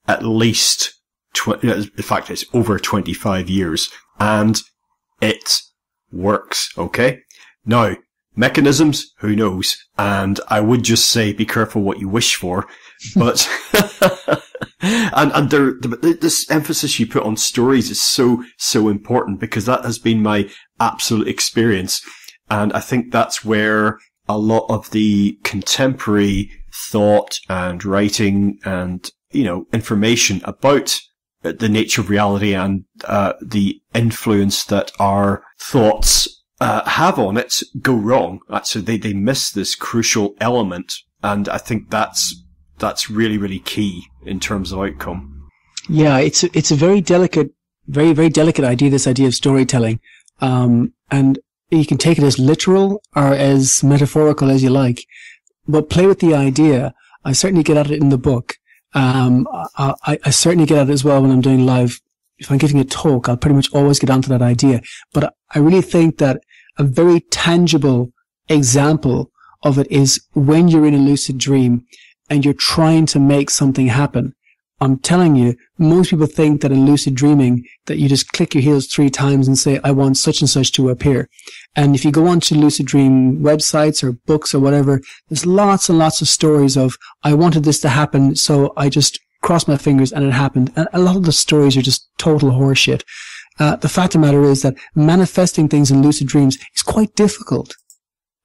at least, tw- uh, in fact, it's over 25 years and it works. Okay. Now, mechanisms, who knows? And I would just say be careful what you wish for, but, and, and there, this emphasis you put on stories is so, so important because that has been my absolute experience. And I think that's where a lot of the contemporary thought and writing and, you know, information about the nature of reality and uh, the influence that our thoughts uh, have on it go wrong. So they, they miss this crucial element. And I think that's, that's really, really key in terms of outcome. Yeah, it's a, it's a very delicate, very, very delicate idea, this idea of storytelling. Um, and you can take it as literal or as metaphorical as you like, but play with the idea. I certainly get at it in the book. Um, I, I, certainly get at it as well when I'm doing live. If I'm giving a talk, I'll pretty much always get onto that idea. But I really think that a very tangible example of it is when you're in a lucid dream and you're trying to make something happen. I'm telling you, most people think that in lucid dreaming that you just click your heels three times and say, I want such and such to appear. And if you go onto lucid dream websites or books or whatever, there's lots and lots of stories of, I wanted this to happen. So I just crossed my fingers and it happened. And a lot of the stories are just total horseshit. Uh, the fact of the matter is that manifesting things in lucid dreams is quite difficult.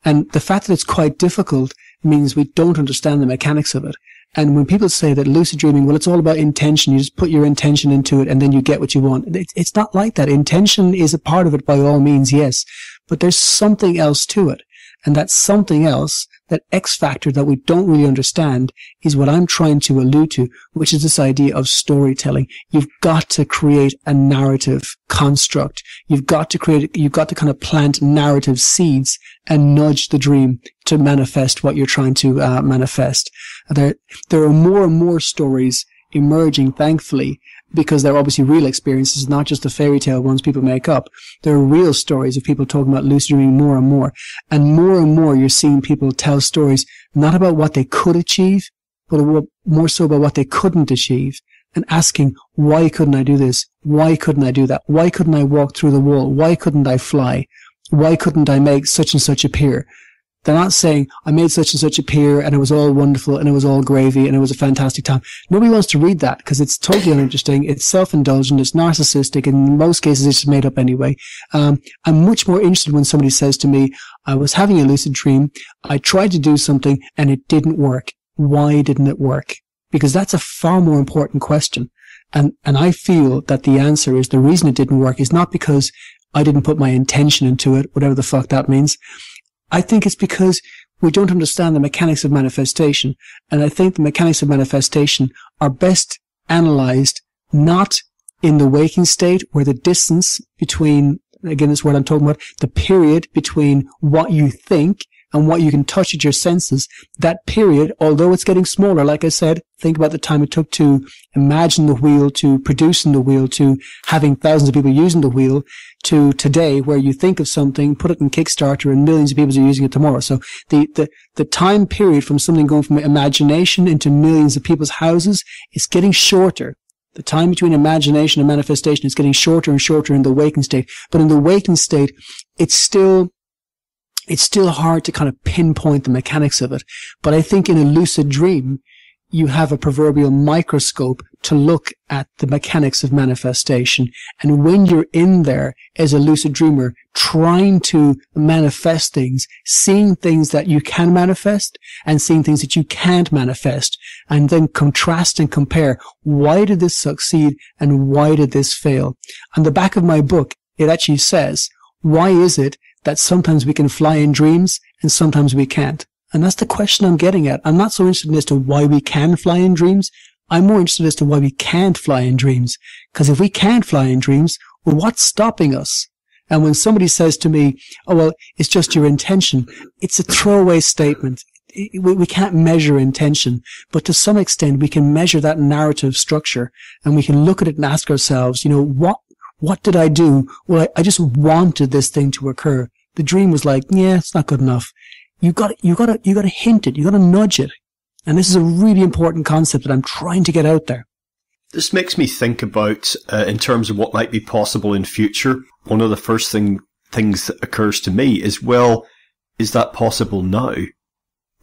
And the fact that it's quite difficult means we don't understand the mechanics of it. And when people say that lucid dreaming, well, it's all about intention. You just put your intention into it and then you get what you want. It's not like that. Intention is a part of it by all means, yes. But there's something else to it. And that something else, that X factor that we don't really understand is what I'm trying to allude to, which is this idea of storytelling. You've got to create a narrative construct. You've got to create, you've got to kind of plant narrative seeds and nudge the dream to manifest what you're trying to uh, manifest. There, there are more and more stories emerging, thankfully, because they're obviously real experiences, not just the fairy tale ones people make up. There are real stories of people talking about lucid dreaming more and more. And more and more you're seeing people tell stories not about what they could achieve, but more so about what they couldn't achieve and asking, why couldn't I do this? Why couldn't I do that? Why couldn't I walk through the wall? Why couldn't I fly? Why couldn't I make such and such appear? They're not saying, I made such and such appear and it was all wonderful and it was all gravy and it was a fantastic time. Nobody wants to read that because it's totally uninteresting. It's self-indulgent. It's narcissistic. In most cases, it's made up anyway. Um, I'm much more interested when somebody says to me, I was having a lucid dream. I tried to do something and it didn't work. Why didn't it work? Because that's a far more important question. And, and I feel that the answer is the reason it didn't work is not because I didn't put my intention into it, whatever the fuck that means. I think it's because we don't understand the mechanics of manifestation. And I think the mechanics of manifestation are best analyzed not in the waking state where the distance between, again, this word I'm talking about, the period between what you think and what you can touch at your senses, that period, although it's getting smaller, like I said, think about the time it took to imagine the wheel, to producing the wheel, to having thousands of people using the wheel, to today where you think of something, put it in Kickstarter and millions of people are using it tomorrow. So the, the, the time period from something going from imagination into millions of people's houses is getting shorter. The time between imagination and manifestation is getting shorter and shorter in the waking state. But in the waking state, it's still it's still hard to kind of pinpoint the mechanics of it. But I think in a lucid dream, you have a proverbial microscope to look at the mechanics of manifestation. And when you're in there as a lucid dreamer, trying to manifest things, seeing things that you can manifest and seeing things that you can't manifest, and then contrast and compare, why did this succeed and why did this fail? On the back of my book, it actually says, why is it that sometimes we can fly in dreams and sometimes we can't. And that's the question I'm getting at. I'm not so interested as to why we can fly in dreams. I'm more interested as to why we can't fly in dreams. Because if we can't fly in dreams, well, what's stopping us? And when somebody says to me, oh, well, it's just your intention, it's a throwaway statement. We can't measure intention, but to some extent we can measure that narrative structure and we can look at it and ask ourselves, you know, what, what did I do? Well, I, I just wanted this thing to occur. The dream was like, yeah, it's not good enough. you got you got to you got to hint it, you got to nudge it, and this is a really important concept that I'm trying to get out there. This makes me think about, uh, in terms of what might be possible in future. One of the first thing things that occurs to me is, well, is that possible now?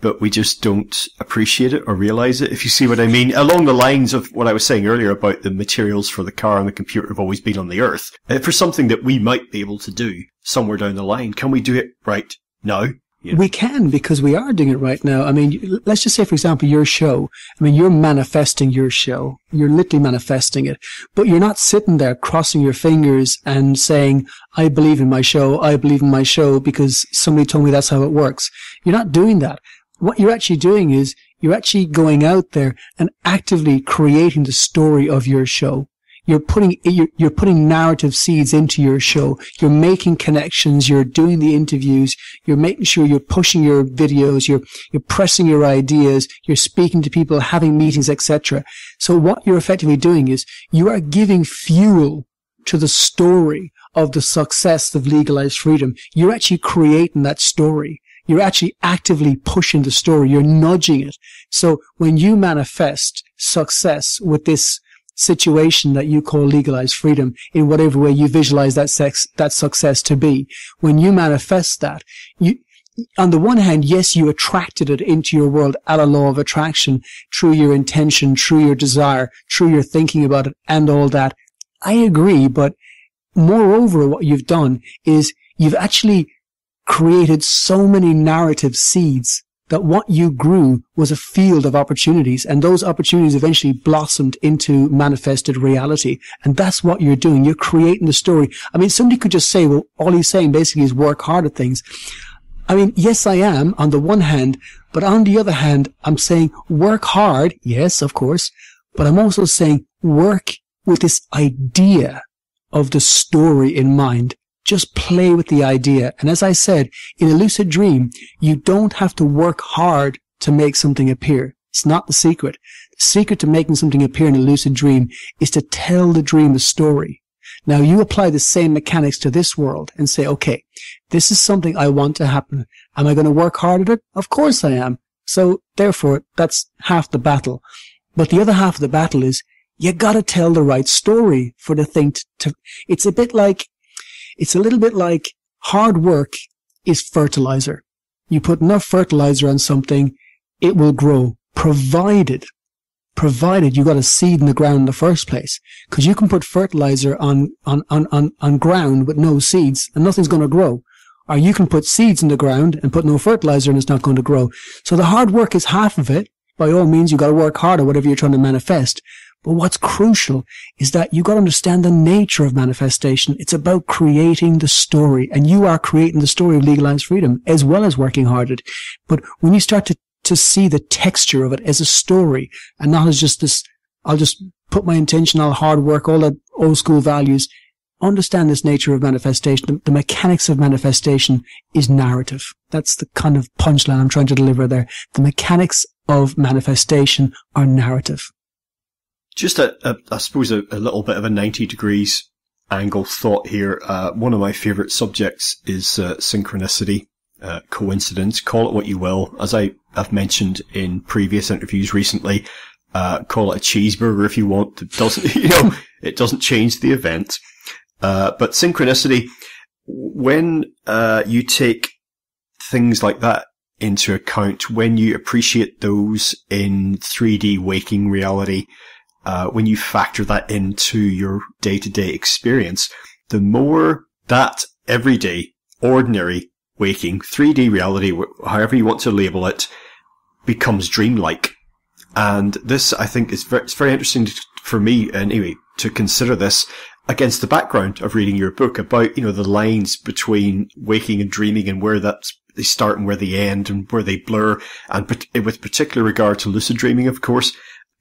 But we just don't appreciate it or realize it, if you see what I mean. Along the lines of what I was saying earlier about the materials for the car and the computer have always been on the earth. Uh, for something that we might be able to do somewhere down the line, can we do it right now? We can because we are doing it right now. I mean, let's just say, for example, your show. I mean, you're manifesting your show. You're literally manifesting it, but you're not sitting there crossing your fingers and saying, I believe in my show. I believe in my show because somebody told me that's how it works. You're not doing that. What you're actually doing is you're actually going out there and actively creating the story of your show. You're putting, you're, you're putting narrative seeds into your show. You're making connections. You're doing the interviews. You're making sure you're pushing your videos. You're, you're pressing your ideas. You're speaking to people, having meetings, etc. So what you're effectively doing is you are giving fuel to the story of the success of Legalise Freedom. You're actually creating that story. You're actually actively pushing the story. You're nudging it. So when you manifest success with this situation that you call Legalise Freedom in whatever way you visualize that sex, that success to be. When you manifest that, you, on the one hand, yes, you attracted it into your world at a law of attraction through your intention, through your desire, through your thinking about it and all that. I agree, but moreover, what you've done is you've actually created so many narrative seeds that what you grew was a field of opportunities and those opportunities eventually blossomed into manifested reality. And that's what you're doing. You're creating the story. I mean, somebody could just say, well, all he's saying basically is work hard at things. I mean, yes, I am on the one hand, but on the other hand, I'm saying work hard. Yes, of course. But I'm also saying work with this idea of the story in mind. Just play with the idea. And as I said, in a lucid dream, you don't have to work hard to make something appear. It's not the secret. The secret to making something appear in a lucid dream is to tell the dream a story. Now you apply the same mechanics to this world and say, okay, this is something I want to happen. Am I going to work hard at it? Of course I am. So therefore, that's half the battle. But the other half of the battle is you gotta tell the right story for the thing to, to it's a bit like it's a little bit like hard work is fertilizer. You put enough fertilizer on something, it will grow, provided, provided you got a seed in the ground in the first place. Cause you can put fertilizer on, on, on, on, on ground with no seeds and nothing's going to grow. Or you can put seeds in the ground and put no fertilizer and it's not going to grow. So the hard work is half of it. By all means, you got to work harder, whatever you're trying to manifest. But what's crucial is that you got to understand the nature of manifestation. It's about creating the story and you are creating the story of Legalise Freedom as well as working hard at it. But when you start to, to see the texture of it as a story and not as just this, I'll just put my intention, I'll hard work, all the old school values, understand this nature of manifestation. The, the mechanics of manifestation is narrative. That's the kind of punchline I'm trying to deliver there. The mechanics of manifestation are narrative. Just a, a I suppose, a, a, little bit of a 90 degrees angle thought here. Uh, one of my favorite subjects is uh, synchronicity, uh, coincidence, call it what you will. As I have mentioned in previous interviews recently, uh, call it a cheeseburger if you want. It doesn't, you know, it doesn't change the event. Uh, but synchronicity, when uh, you take things like that into account, when you appreciate those in 3D waking reality, uh, when you factor that into your day to day experience, the more that everyday, ordinary, waking 3D reality, however you want to label it, becomes dreamlike. And this, I think, is very, it's very interesting for me, anyway, to consider this against the background of reading your book about, you know, the lines between waking and dreaming and where that's, they start and where they end and where they blur. And with particular regard to lucid dreaming, of course,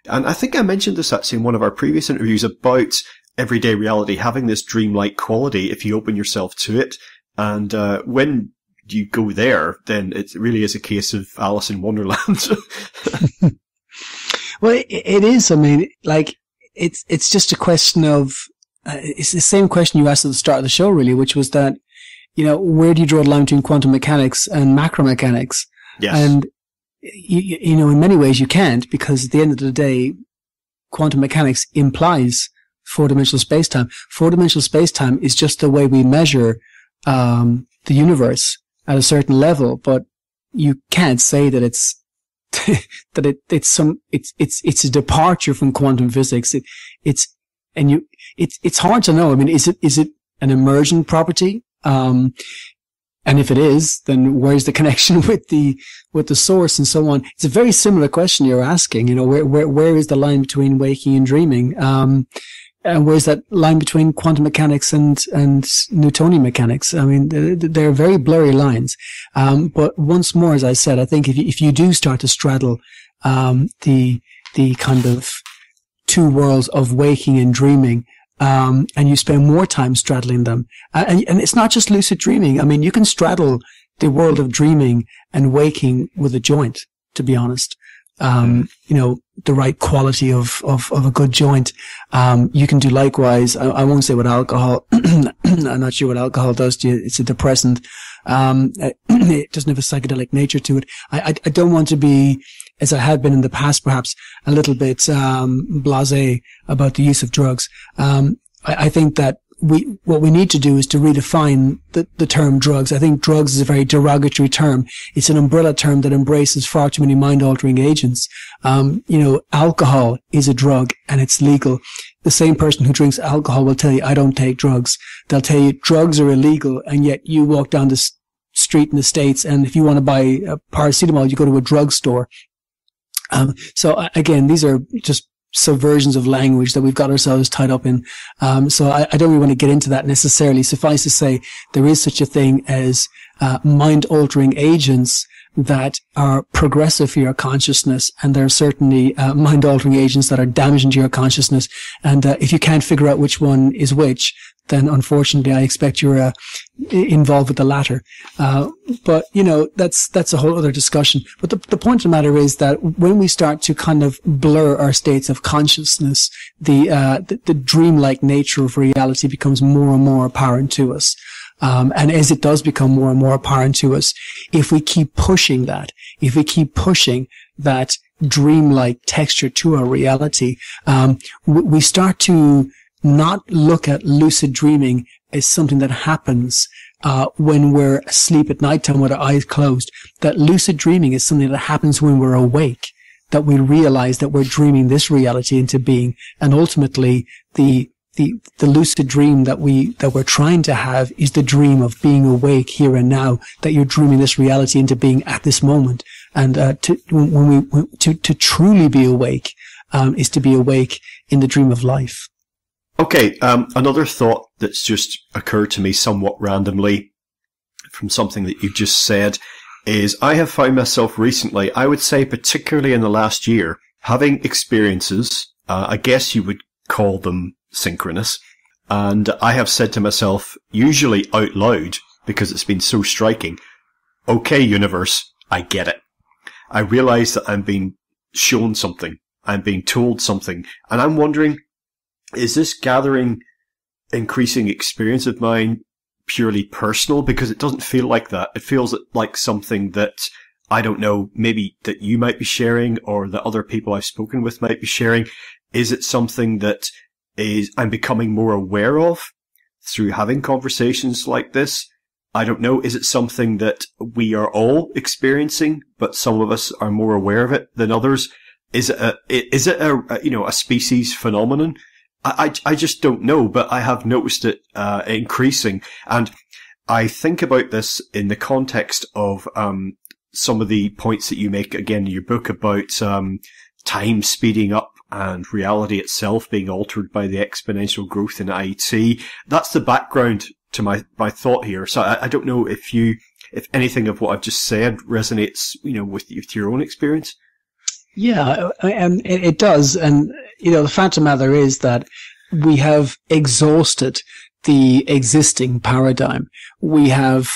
and I think I mentioned this actually in one of our previous interviews about everyday reality having this dreamlike quality if you open yourself to it. And uh, when you go there, then it really is a case of Alice in Wonderland. well, it, it is. I mean, like it's it's just a question of uh, it's the same question you asked at the start of the show, really, which was that you know where do you draw the line between quantum mechanics and macro mechanics? Yes. And, you, you know, in many ways you can't because at the end of the day, quantum mechanics implies four dimensional space time. Four dimensional space time is just the way we measure, um, the universe at a certain level, but you can't say that it's that it, it's some it's it's it's a departure from quantum physics. It, it's and you it's it's hard to know. I mean, is it is it an emergent property? Um, and if it is, then where's the connection with the with the source and so on? It's a very similar question you're asking. You know, where where where is the line between waking and dreaming? Um, and where's that line between quantum mechanics and and Newtonian mechanics? I mean, they're, they're very blurry lines. Um, but once more, as I said, I think if you, if you do start to straddle um, the the kind of two worlds of waking and dreaming, um, and you spend more time straddling them, and and it's not just lucid dreaming. I mean, you can straddle the world of dreaming and waking with a joint. To be honest, um, you know, the right quality of, of, of a good joint. Um, you can do likewise. I, I won't say what alcohol, I'm not sure what alcohol does to you. It's a depressant. Um, it doesn't have a psychedelic nature to it. I, I, I, don't want to be, as I have been in the past, perhaps a little bit, um, blasé about the use of drugs. Um, I, I think that we what we need to do is to redefine the, the term drugs. I think drugs is a very derogatory term. It's an umbrella term that embraces far too many mind altering agents. Um, you know, alcohol is a drug and it's legal. The same person who drinks alcohol will tell you, "I don't take drugs." They'll tell you drugs are illegal, and yet you walk down the street in the states, and if you want to buy paracetamol, you go to a drugstore. Um, so again, these are just subversions of language that we've got ourselves tied up in. Um, so I, I, don't really want to get into that necessarily. Suffice to say, there is such a thing as uh, mind-altering agents that are progressive for your consciousness, and there are certainly uh, mind-altering agents that are damaging to your consciousness. And uh, if you can't figure out which one is which, then unfortunately, I expect you're uh, involved with the latter. Uh, but you know, that's that's a whole other discussion. But the the point of the matter is that when we start to kind of blur our states of consciousness, the uh, the, the dreamlike nature of reality becomes more and more apparent to us. Um, and as it does become more and more apparent to us, if we keep pushing that, if we keep pushing that dreamlike texture to our reality, um, we start to not look at lucid dreaming as something that happens uh, when we're asleep at nighttime with our eyes closed. That lucid dreaming is something that happens when we're awake. That we realize that we're dreaming this reality into being, and ultimately the the the lucid dream that we that we're trying to have is the dream of being awake here and now. That you're dreaming this reality into being at this moment, and uh, to when we to to truly be awake um, is to be awake in the dream of life. Okay, um, another thought that's just occurred to me somewhat randomly from something that you just said is I have found myself recently, I would say particularly in the last year, having experiences, uh, I guess you would call them synchronous, and I have said to myself, usually out loud, because it's been so striking, okay, universe, I get it. I realize that I'm being shown something. I'm being told something, and I'm wondering, is this gathering increasing experience of mine purely personal? Because it doesn't feel like that. It feels like something that I don't know, maybe that you might be sharing or that other people I've spoken with might be sharing. Is it something that is I'm becoming more aware of through having conversations like this? I don't know. Is it something that we are all experiencing, but some of us are more aware of it than others? Is it a, is it a, you know, a species phenomenon? I, I just don't know, but I have noticed it uh, increasing. And I think about this in the context of um, some of the points that you make again in your book about um, time speeding up and reality itself being altered by the exponential growth in IT. That's the background to my, my thought here. So I, I don't know if you, if anything of what I've just said resonates, you know, with, with your own experience. Yeah, and it does. And, you know, the fact of the matter is that we have exhausted the existing paradigm. We have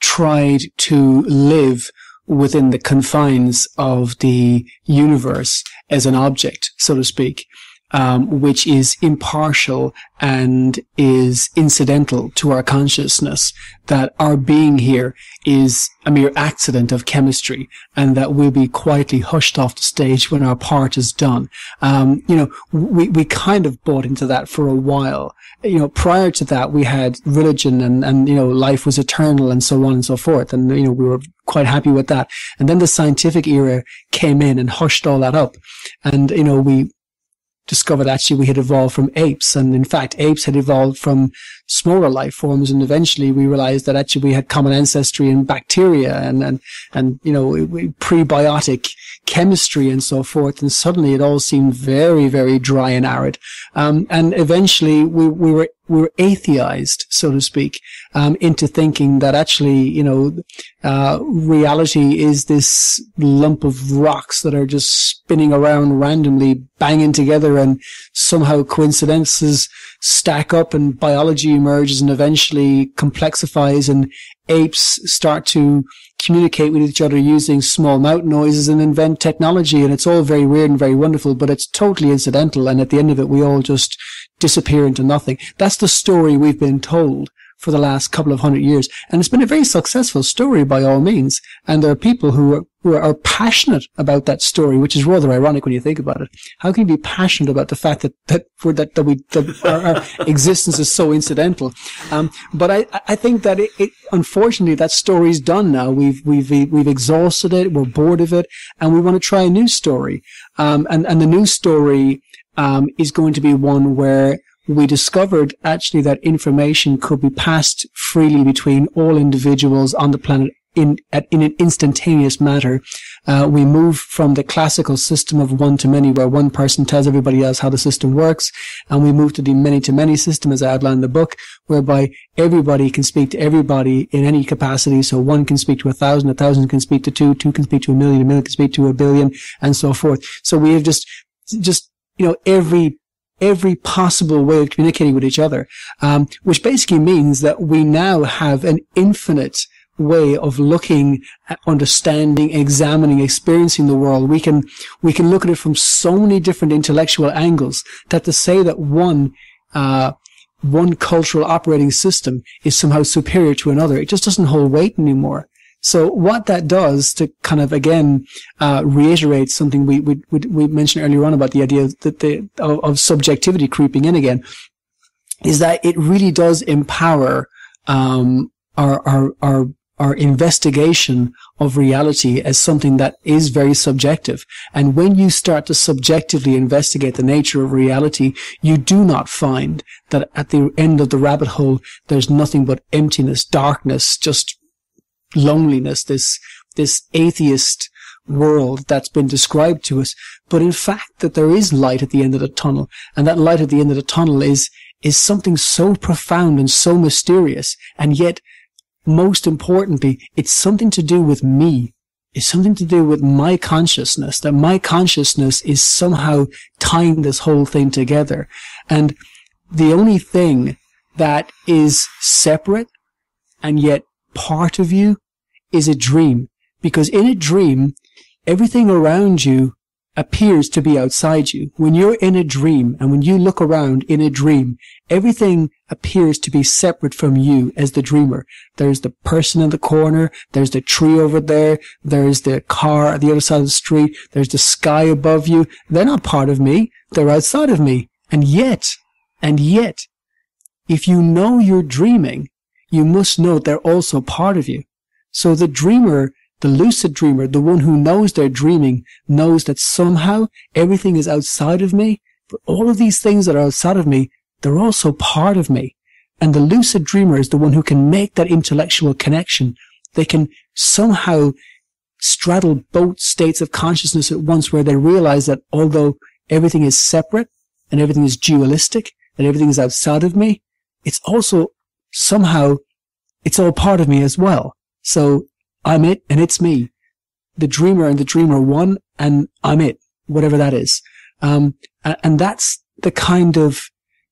tried to live within the confines of the universe as an object, so to speak. Um, which is impartial and is incidental to our consciousness, that our being here is a mere accident of chemistry and that we'll be quietly hushed off the stage when our part is done. Um, you know, we, we kind of bought into that for a while. You know, prior to that, we had religion and, and, you know, life was eternal and so on and so forth. And, you know, we were quite happy with that. And then the scientific era came in and hushed all that up. And, you know, we, discovered actually we had evolved from apes. And in fact, apes had evolved from smaller life forms. And eventually we realized that actually we had common ancestry in bacteria and, and, and, you know, prebiotic chemistry and so forth. And suddenly it all seemed very, very dry and arid. Um, and eventually we, we were we were atheized, so to speak, um, into thinking that actually, you know, uh, reality is this lump of rocks that are just spinning around randomly, banging together, and somehow coincidences stack up, and biology emerges, and eventually complexifies, and apes start to communicate with each other using small mouth noises and invent technology, and it's all very weird and very wonderful, but it's totally incidental, and at the end of it, we all just disappear into nothing. That's the story we've been told for the last couple of hundred years. And it's been a very successful story by all means. And there are people who are, who are passionate about that story, which is rather ironic when you think about it. How can you be passionate about the fact that, that, for that, that we, that our, our existence is so incidental? Um, but I, I think that it, it, unfortunately, that story's done now. We've, we've, we've exhausted it. We're bored of it and we want to try a new story. Um, and, and the new story, um, is going to be one where we discovered actually that information could be passed freely between all individuals on the planet in at, in an instantaneous manner. Uh, we move from the classical system of one to many, where one person tells everybody else how the system works, and we move to the many to many system, as I outlined in the book, whereby everybody can speak to everybody in any capacity. So one can speak to a thousand, a thousand can speak to two, two can speak to a million, a million can speak to a billion, and so forth. So we have just just you know, every every possible way of communicating with each other, um, which basically means that we now have an infinite way of looking, understanding, examining, experiencing the world. We can we can look at it from so many different intellectual angles that to say that one uh, one cultural operating system is somehow superior to another, it just doesn't hold weight anymore. So what that does to kind of again uh, reiterate something we, we we mentioned earlier on about the idea that the of, of, subjectivity creeping in again is that it really does empower um, our our our our investigation of reality as something that is very subjective. And when you start to subjectively investigate the nature of reality, you do not find that at the end of the rabbit hole, there's nothing but emptiness, darkness, just loneliness, this, this atheist world that's been described to us, but in fact that there is light at the end of the tunnel, and that light at the end of the tunnel is, is something so profound and so mysterious, and yet, most importantly, it's something to do with me. It's something to do with my consciousness, that my consciousness is somehow tying this whole thing together. And the only thing that is separate and yet part of you is a dream. Because in a dream, everything around you appears to be outside you. When you're in a dream and when you look around in a dream, everything appears to be separate from you as the dreamer. There's the person in the corner. There's the tree over there. There's the car at the other side of the street. There's the sky above you. They're not part of me. They're outside of me. And yet, and yet, if you know you're dreaming, you must know they're also part of you. So the dreamer, the lucid dreamer, the one who knows they're dreaming, knows that somehow everything is outside of me, but all of these things that are outside of me, they're also part of me. And the lucid dreamer is the one who can make that intellectual connection. They can somehow straddle both states of consciousness at once where they realize that although everything is separate and everything is dualistic and everything is outside of me, it's also somehow, it's all part of me as well. So I'm it and it's me. The dreamer and the dreamer one and I'm it, whatever that is. Um, and that's the kind of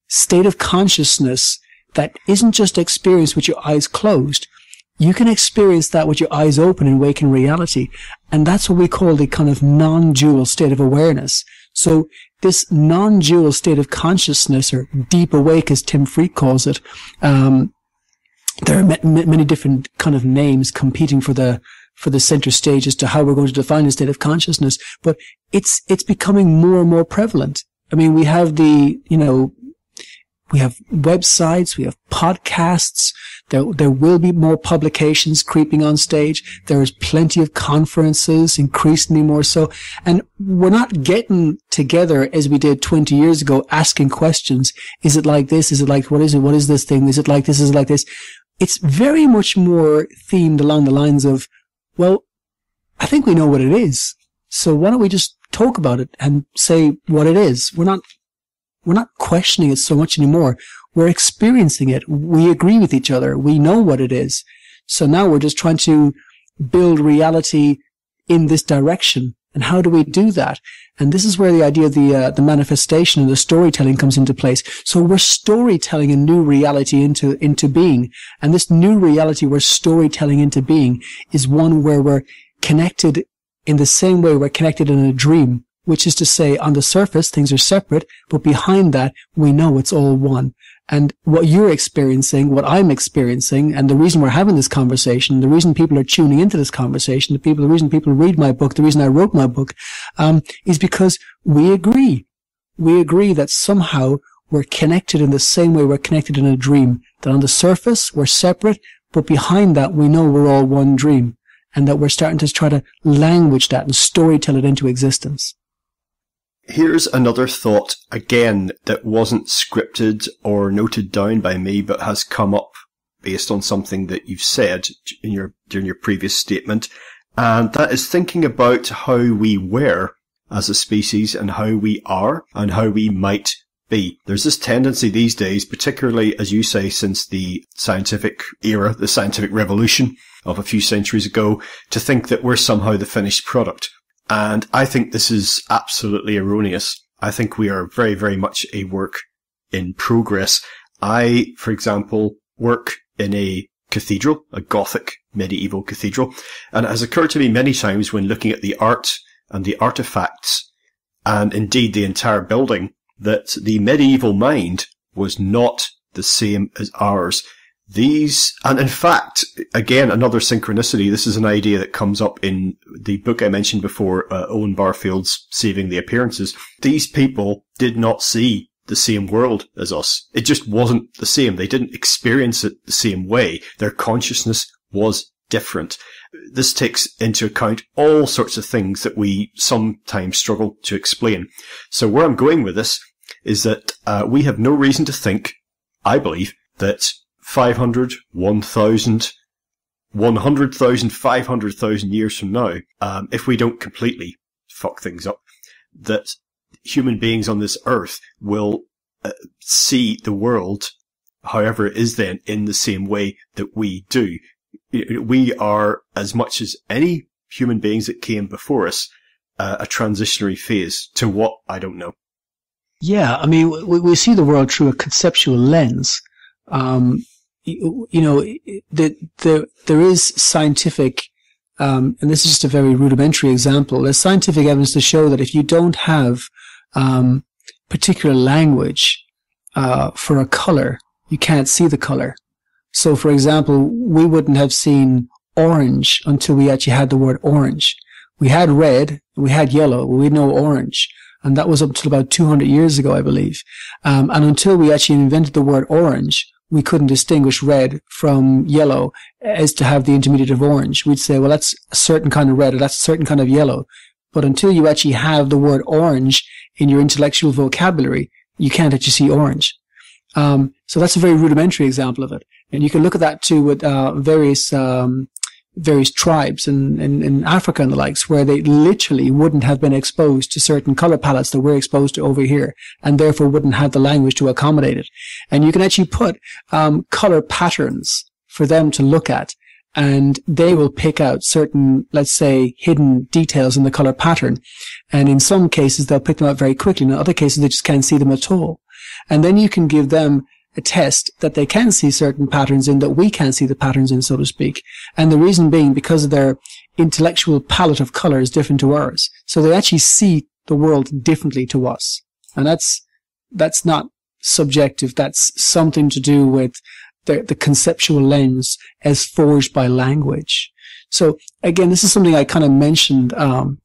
state of consciousness that isn't just experienced with your eyes closed. You can experience that with your eyes open and wake in reality. And that's what we call the kind of non-dual state of awareness. So this non-dual state of consciousness, or deep awake, as Tim Freke calls it, um, there are many different kind of names competing for the for the center stage as to how we're going to define a state of consciousness, but it's it's becoming more and more prevalent. I mean, we have the you know we have websites, we have podcasts. There, there will be more publications creeping on stage. There is plenty of conferences, increasingly more so. And we're not getting together as we did 20 years ago, asking questions. Is it like this? Is it like, what is it? What is this thing? Is it like this? Is it like this? It's very much more themed along the lines of, well, I think we know what it is. So why don't we just talk about it and say what it is? We're not we're not questioning it so much anymore. We're experiencing it. We agree with each other. We know what it is. So now we're just trying to build reality in this direction. And how do we do that? And this is where the idea of the uh, the manifestation and the storytelling comes into place. So we're storytelling a new reality into into being, and this new reality we're storytelling into being is one where we're connected in the same way we're connected in a dream which is to say on the surface things are separate, but behind that we know it's all one. And what you're experiencing, what I'm experiencing, and the reason we're having this conversation, the reason people are tuning into this conversation, the people, the reason people read my book, the reason I wrote my book, um, is because we agree. We agree that somehow we're connected in the same way we're connected in a dream. That on the surface we're separate, but behind that we know we're all one dream. And that we're starting to try to language that and storytell it into existence. Here's another thought, again, that wasn't scripted or noted down by me, but has come up based on something that you've said in your, during your previous statement. And that is thinking about how we were as a species and how we are and how we might be. There's this tendency these days, particularly as you say, since the scientific era, the scientific revolution of a few centuries ago, to think that we're somehow the finished product. And I think this is absolutely erroneous. I think we are very, very much a work in progress. I, for example, work in a cathedral, a Gothic medieval cathedral, and it has occurred to me many times when looking at the art and the artifacts and indeed the entire building that the medieval mind was not the same as ours. These, and in fact, again, another synchronicity. This is an idea that comes up in the book I mentioned before, uh, Owen Barfield's Saving the Appearances. These people did not see the same world as us. It just wasn't the same. They didn't experience it the same way. Their consciousness was different. This takes into account all sorts of things that we sometimes struggle to explain. So where I'm going with this is that uh, we have no reason to think, I believe, that 500, 1,000, 100,000, 500,000 years from now, um, if we don't completely fuck things up, that human beings on this earth will uh, see the world, however it is then, in the same way that we do. We are, as much as any human beings that came before us, uh, a transitionary phase to what I don't know. Yeah, I mean, we, we see the world through a conceptual lens. Um, you, know, the, the, there is scientific, um, and this is just a very rudimentary example. There's scientific evidence to show that if you don't have um, particular language uh, for a color, you can't see the color. So, for example, we wouldn't have seen orange until we actually had the word orange. We had red, we had yellow, we know orange. And that was up until about 200 years ago, I believe. Um, and until we actually invented the word orange, we couldn't distinguish red from yellow as to have the intermediate of orange. We'd say, well, that's a certain kind of red or that's a certain kind of yellow. But until you actually have the word orange in your intellectual vocabulary, you can't actually see orange. Um, so that's a very rudimentary example of it. And you can look at that too with uh, various um, various tribes in, in, in, Africa and the likes, where they literally wouldn't have been exposed to certain color palettes that we're exposed to over here, and therefore wouldn't have the language to accommodate it. And you can actually put um, color patterns for them to look at, and they will pick out certain, let's say, hidden details in the color pattern. And in some cases, they'll pick them out very quickly. In other cases, they just can't see them at all. And then you can give them a test that they can see certain patterns in that we can't see the patterns in, so to speak. And the reason being because their intellectual palette of color is different to ours. So they actually see the world differently to us. And that's, that's not subjective. That's something to do with the, the conceptual lens as forged by language. So again, this is something I kind of mentioned, um,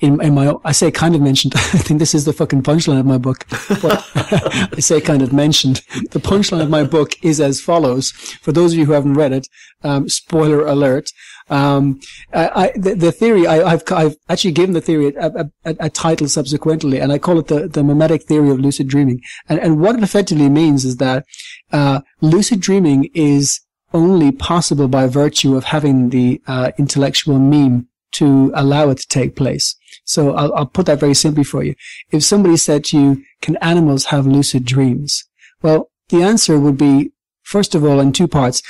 in, in my, I say kind of mentioned, I think this is the fucking punchline of my book, but I say kind of mentioned. The punchline of my book is as follows. For those of you who haven't read it, um, spoiler alert. Um, I, the, the, theory, I, have I've actually given the theory a, a, a, a, title subsequently, and I call it the, the mimetic theory of lucid dreaming. And, and what it effectively means is that, uh, lucid dreaming is only possible by virtue of having the, uh, intellectual meme to allow it to take place. So I'll, I'll put that very simply for you. If somebody said to you, can animals have lucid dreams? Well, the answer would be, first of all, in two parts.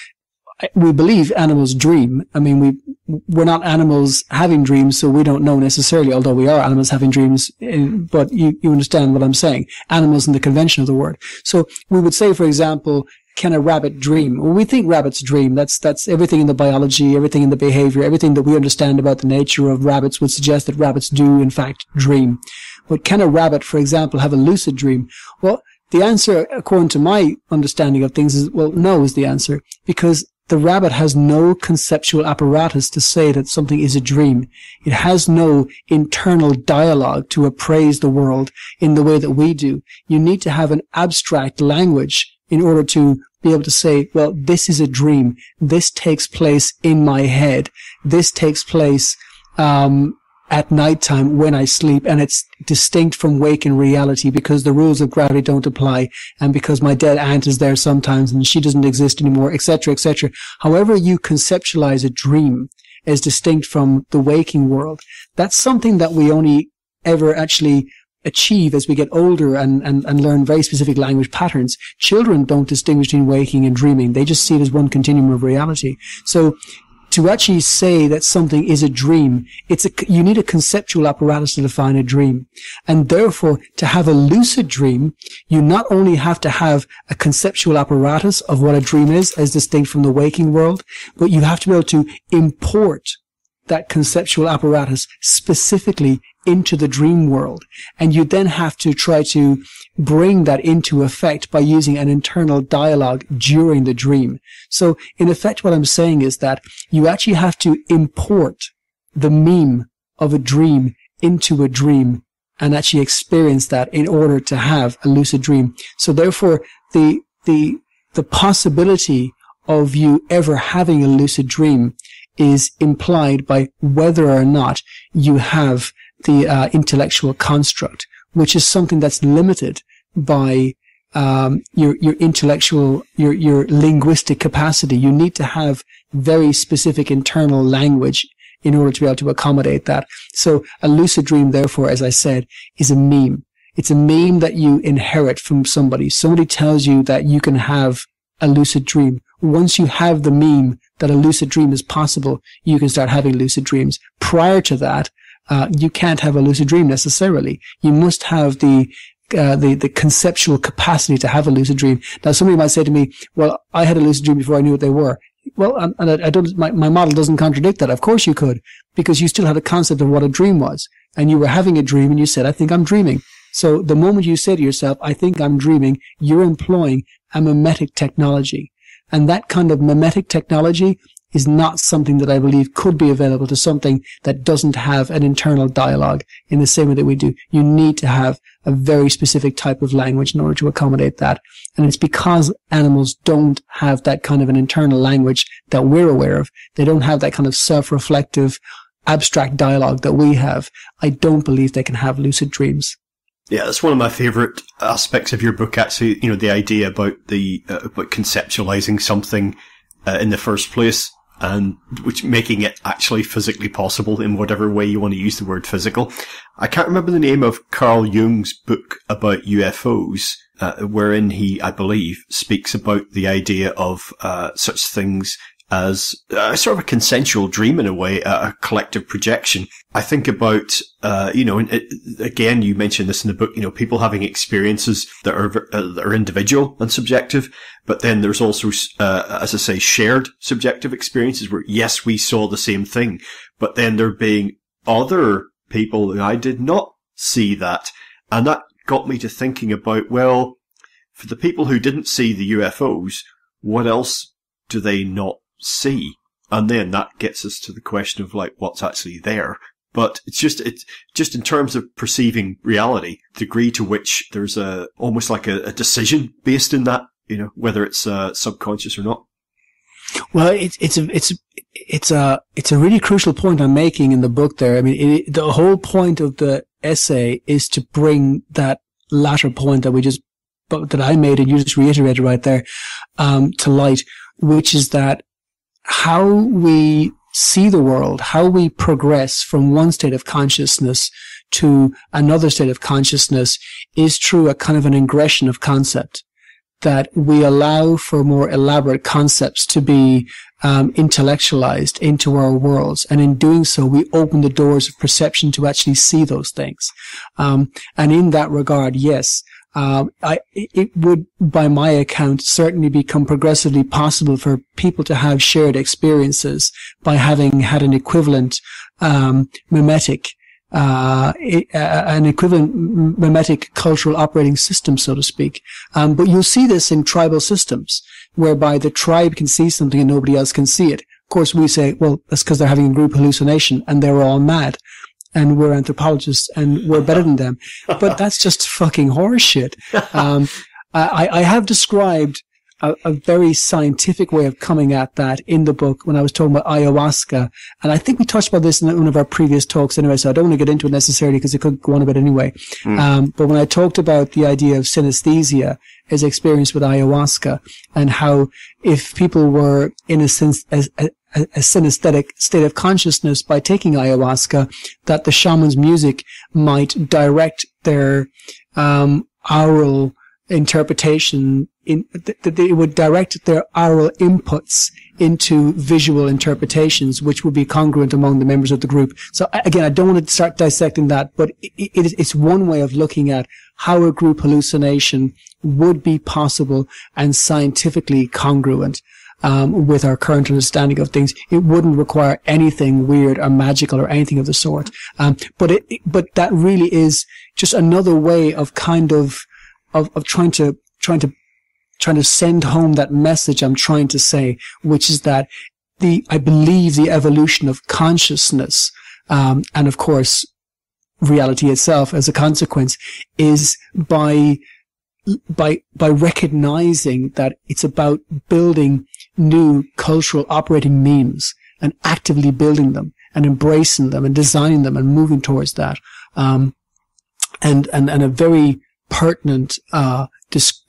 We believe animals dream. I mean, we, we're not animals having dreams, so we don't know necessarily, although we are animals having dreams, eh, but you, you understand what I'm saying. Animals in the convention of the word. So we would say, for example, can a rabbit dream? Well, we think rabbits dream. That's, that's everything in the biology, everything in the behavior, everything that we understand about the nature of rabbits would suggest that rabbits do, in fact, dream. But can a rabbit, for example, have a lucid dream? Well, the answer, according to my understanding of things, is, well, no is the answer. Because the rabbit has no conceptual apparatus to say that something is a dream. It has no internal dialogue to appraise the world in the way that we do. You need to have an abstract language in order to be able to say, well, this is a dream. This takes place in my head. This takes place, um, at nighttime when I sleep and it's distinct from waking reality because the rules of gravity don't apply and because my dead aunt is there sometimes and she doesn't exist anymore, etc., etc. However you conceptualize a dream as distinct from the waking world, that's something that we only ever actually achieve as we get older and, and, and learn very specific language patterns. Children don't distinguish between waking and dreaming. They just see it as one continuum of reality. So to actually say that something is a dream, it's a, you need a conceptual apparatus to define a dream. And therefore, to have a lucid dream, you not only have to have a conceptual apparatus of what a dream is as distinct from the waking world, but you have to be able to import that conceptual apparatus specifically into the dream world. And you then have to try to bring that into effect by using an internal dialogue during the dream. So in effect, what I'm saying is that you actually have to import the meme of a dream into a dream and actually experience that in order to have a lucid dream. So therefore, the, the, the possibility of you ever having a lucid dream is implied by whether or not you have the uh, intellectual construct, which is something that's limited by um, your your intellectual your your linguistic capacity. You need to have very specific internal language in order to be able to accommodate that. So a lucid dream, therefore, as I said, is a meme. It's a meme that you inherit from somebody. Somebody tells you that you can have a lucid dream. Once you have the meme that a lucid dream is possible, you can start having lucid dreams. Prior to that, uh, you can't have a lucid dream necessarily. You must have the uh, the the conceptual capacity to have a lucid dream. Now, somebody might say to me, "Well, I had a lucid dream before I knew what they were." Well, and, and I don't. My, my model doesn't contradict that. Of course, you could, because you still had a concept of what a dream was, and you were having a dream, and you said, "I think I'm dreaming." So, the moment you say to yourself, "I think I'm dreaming," you're employing a mimetic technology, and that kind of mimetic technology is not something that I believe could be available to something that doesn't have an internal dialogue in the same way that we do. You need to have a very specific type of language in order to accommodate that. And it's because animals don't have that kind of an internal language that we're aware of. They don't have that kind of self-reflective, abstract dialogue that we have. I don't believe they can have lucid dreams. Yeah, that's one of my favorite aspects of your book. Actually, you know, the idea about the uh, about conceptualizing something uh, in the first place and which making it actually physically possible in whatever way you want to use the word physical. I can't remember the name of Carl Jung's book about UFOs, uh, wherein he, I believe, speaks about the idea of uh, such things as a sort of a consensual dream in a way, a collective projection. I think about, uh, you know, it, again, you mentioned this in the book, you know, people having experiences that are, uh, that are individual and subjective, but then there's also, uh, as I say, shared subjective experiences where, yes, we saw the same thing, but then there being other people I did not see that. And that got me to thinking about, well, for the people who didn't see the UFOs, what else do they not see? And then that gets us to the question of like, what's actually there? But it's just, it's just in terms of perceiving reality, degree to which there's a, almost like a, a decision based in that, you know, whether it's uh, subconscious or not. Well, it's it's a it's it's a it's a really crucial point I'm making in the book. There, I mean, it, the whole point of the essay is to bring that latter point that we just that I made and you just reiterated right there um, to light, which is that how we see the world, how we progress from one state of consciousness to another state of consciousness is through a kind of an ingression of concept that we allow for more elaborate concepts to be um, intellectualized into our worlds. And in doing so, we open the doors of perception to actually see those things. Um, and in that regard, yes, um, I, it would, by my account, certainly become progressively possible for people to have shared experiences by having had an equivalent um, mimetic, uh, an equivalent mimetic cultural operating system, so to speak. Um, but you'll see this in tribal systems, whereby the tribe can see something and nobody else can see it. Of course, we say, well, that's because they're having a group hallucination and they're all mad and we're anthropologists and we're better than them. But that's just fucking horseshit. Um, I, I have described a, a, very scientific way of coming at that in the book when I was talking about ayahuasca. And I think we touched about this in one of our previous talks anyway, so I don't want to get into it necessarily because it could go on a bit anyway. Mm. Um, but when I talked about the idea of synesthesia as experience with ayahuasca and how if people were in a sense, as, a, a synesthetic state of consciousness by taking ayahuasca, that the shaman's music might direct their um, aural interpretation in that they would direct their aural inputs into visual interpretations, which would be congruent among the members of the group. So again, I don't want to start dissecting that, but it, it, it's one way of looking at how a group hallucination would be possible and scientifically congruent. Um, with our current understanding of things, it wouldn't require anything weird or magical or anything of the sort. Um, but it, but that really is just another way of kind of, of, of trying to, trying to trying to send home that message I'm trying to say, which is that the, I believe the evolution of consciousness, um, and of course, reality itself as a consequence is by, by, by recognizing that it's about building new cultural operating memes and actively building them and embracing them and designing them and moving towards that. Um, and, and, and a very pertinent, uh,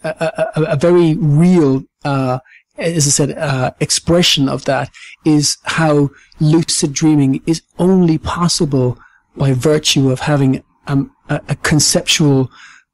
a, a, a, very real, uh, as I said, uh, expression of that is how lucid dreaming is only possible by virtue of having um, a, a, conceptual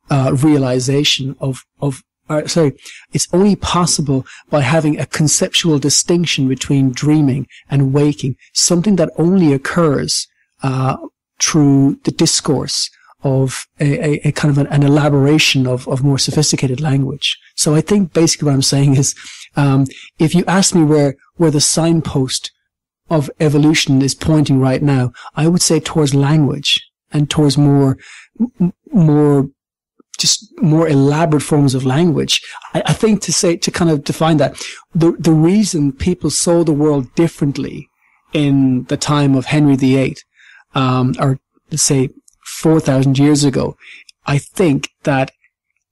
uh, realization of of uh, sorry, it's only possible by having a conceptual distinction between dreaming and waking, something that only occurs uh, through the discourse of a, a, a kind of an, an, elaboration of, of more sophisticated language. So I think basically what I'm saying is, um, if you ask me where, where the signpost of evolution is pointing right now, I would say towards language and towards more, more, just more elaborate forms of language. I, I think to say, to kind of define that, the, the reason people saw the world differently in the time of Henry VIII, um, or let's say 4,000 years ago, I think that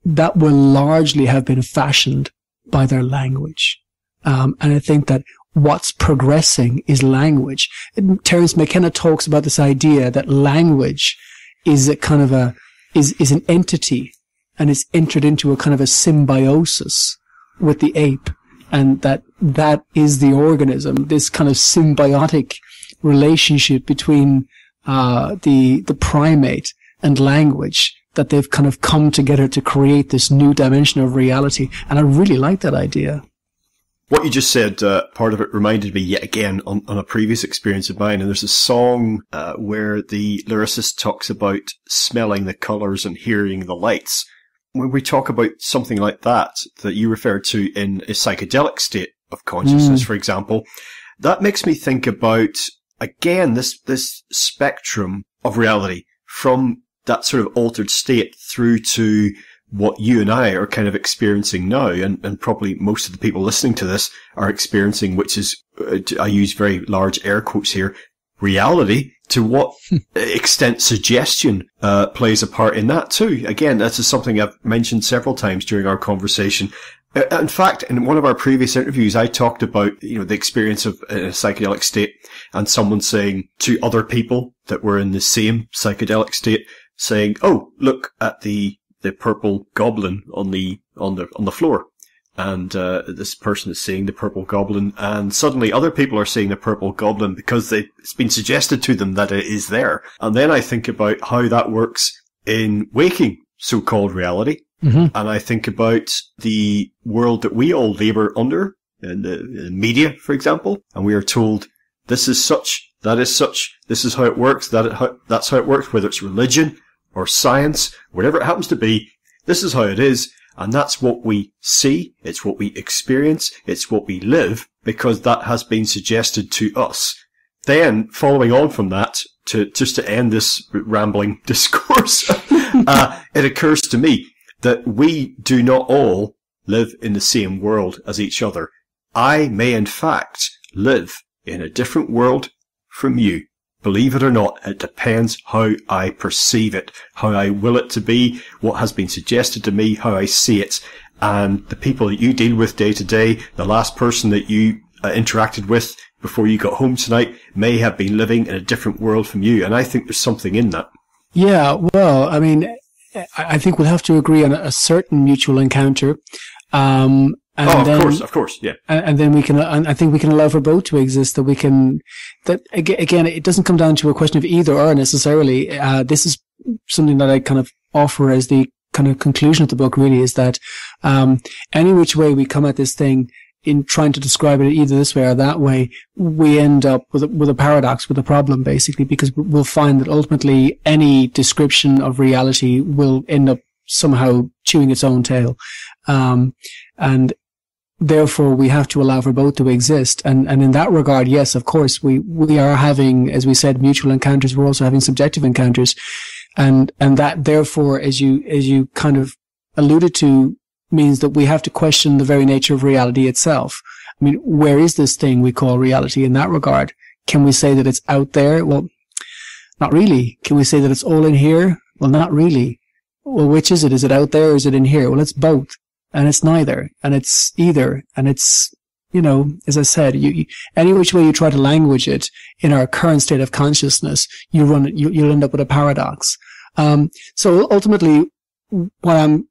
that will largely have been fashioned by their language. Um, and I think that what's progressing is language. And Terence McKenna talks about this idea that language is a kind of a, is, is an entity and it's entered into a kind of a symbiosis with the ape and that that is the organism, this kind of symbiotic relationship between uh, the the primate and language that they've kind of come together to create this new dimension of reality. And I really like that idea. What you just said, uh, part of it reminded me yet again on, on, a previous experience of mine. And there's a song uh, where the lyricist talks about smelling the colors and hearing the lights. When we talk about something like that, that you referred to in a psychedelic state of consciousness, mm. for example, that makes me think about again, this, this spectrum of reality from that sort of altered state through to what you and I are kind of experiencing now, and, and probably most of the people listening to this are experiencing, which is, uh, I use very large air quotes here, reality. To what extent suggestion uh, plays a part in that too? Again, this is something I've mentioned several times during our conversation. Uh, in fact, in one of our previous interviews, I talked about you know the experience of a psychedelic state and someone saying to other people that were in the same psychedelic state, saying, "Oh, look at the the purple goblin on the on the on the floor." And uh, this person is seeing the purple goblin, and suddenly other people are seeing the purple goblin because they, it's been suggested to them that it is there. And then I think about how that works in waking so-called reality, Mm-hmm. and I think about the world that we all labor under in the, in the media, for example, and we are told this is such, that is such, this is how it works, that it, how, that's how it works, whether it's religion or science, whatever it happens to be, this is how it is, and that's what we see, it's what we experience, it's what we live, because that has been suggested to us. Then, following on from that, to just to end this rambling discourse, uh, it occurs to me that we do not all live in the same world as each other. I may in fact live in a different world from you. Believe it or not, it depends how I perceive it, how I will it to be, what has been suggested to me, how I see it. And the people that you deal with day to day, the last person that you uh, interacted with before you got home tonight may have been living in a different world from you. And I think there's something in that. Yeah, well, I mean, I think we'll have to agree on a certain mutual encounter. Um, and oh, of then, course, of course, yeah. and and then we can, and I think we can allow for both to exist. That we can, that again, it doesn't come down to a question of either or necessarily. Uh, this is something that I kind of offer as the kind of conclusion of the book. Really, is that um, any which way we come at this thing in trying to describe it either this way or that way, we end up with a, with a paradox, with a problem, basically, because we'll find that ultimately any description of reality will end up somehow chewing its own tail. Um, and therefore we have to allow for both to exist. And, and in that regard, yes, of course, we, we are having, as we said, mutual encounters. We're also having subjective encounters. And, and that therefore, as you, as you kind of alluded to, means that we have to question the very nature of reality itself. I mean, where is this thing we call reality in that regard? Can we say that it's out there? Well, not really. Can we say that it's all in here? Well, not really. Well, which is it? Is it out there or is it in here? Well, it's both. And it's neither. And it's either. And it's, you know, as I said, you, you, any which way you try to language it in our current state of consciousness, you run, you, you'll end up with a paradox. Um, so ultimately, what I'm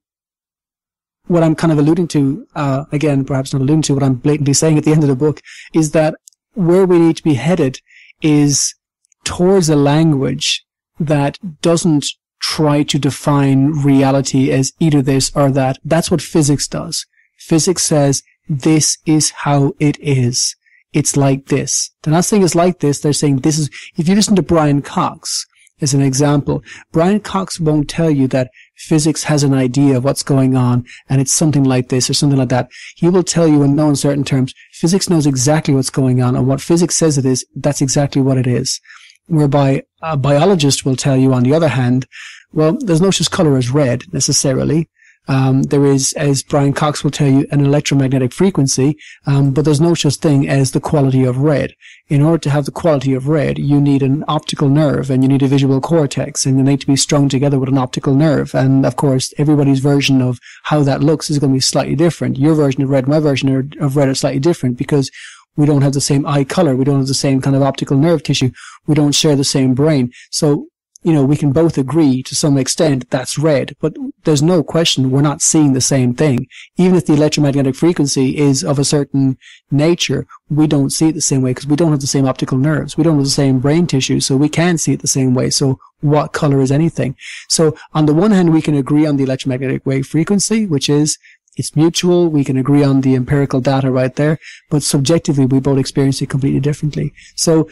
what I'm kind of alluding to, uh, again, perhaps not alluding to, what I'm blatantly saying at the end of the book is that where we need to be headed is towards a language that doesn't try to define reality as either this or that. That's what physics does. Physics says this is how it is. It's like this. They're not saying it's like this. They're saying this is, if you listen to Brian Cox as an example, Brian Cox won't tell you that physics has an idea of what's going on and it's something like this or something like that. He will tell you in no uncertain terms, physics knows exactly what's going on and what physics says it is, that's exactly what it is. Whereby a biologist will tell you, on the other hand, well, there's no such color as red necessarily. Um, there is, as Brian Cox will tell you, an electromagnetic frequency, um, but there's no such thing as the quality of red. In order to have the quality of red, you need an optical nerve and you need a visual cortex and they need to be strung together with an optical nerve. And of course, everybody's version of how that looks is going to be slightly different. Your version of red, my version of red are slightly different because we don't have the same eye color. We don't have the same kind of optical nerve tissue. We don't share the same brain. So you know, we can both agree to some extent that's red, but there's no question we're not seeing the same thing. Even if the electromagnetic frequency is of a certain nature, we don't see it the same way because we don't have the same optical nerves. We don't have the same brain tissue, so we can't see it the same way. So what color is anything? So on the one hand, we can agree on the electromagnetic wave frequency, which is it's mutual. We can agree on the empirical data right there, but subjectively, we both experience it completely differently. So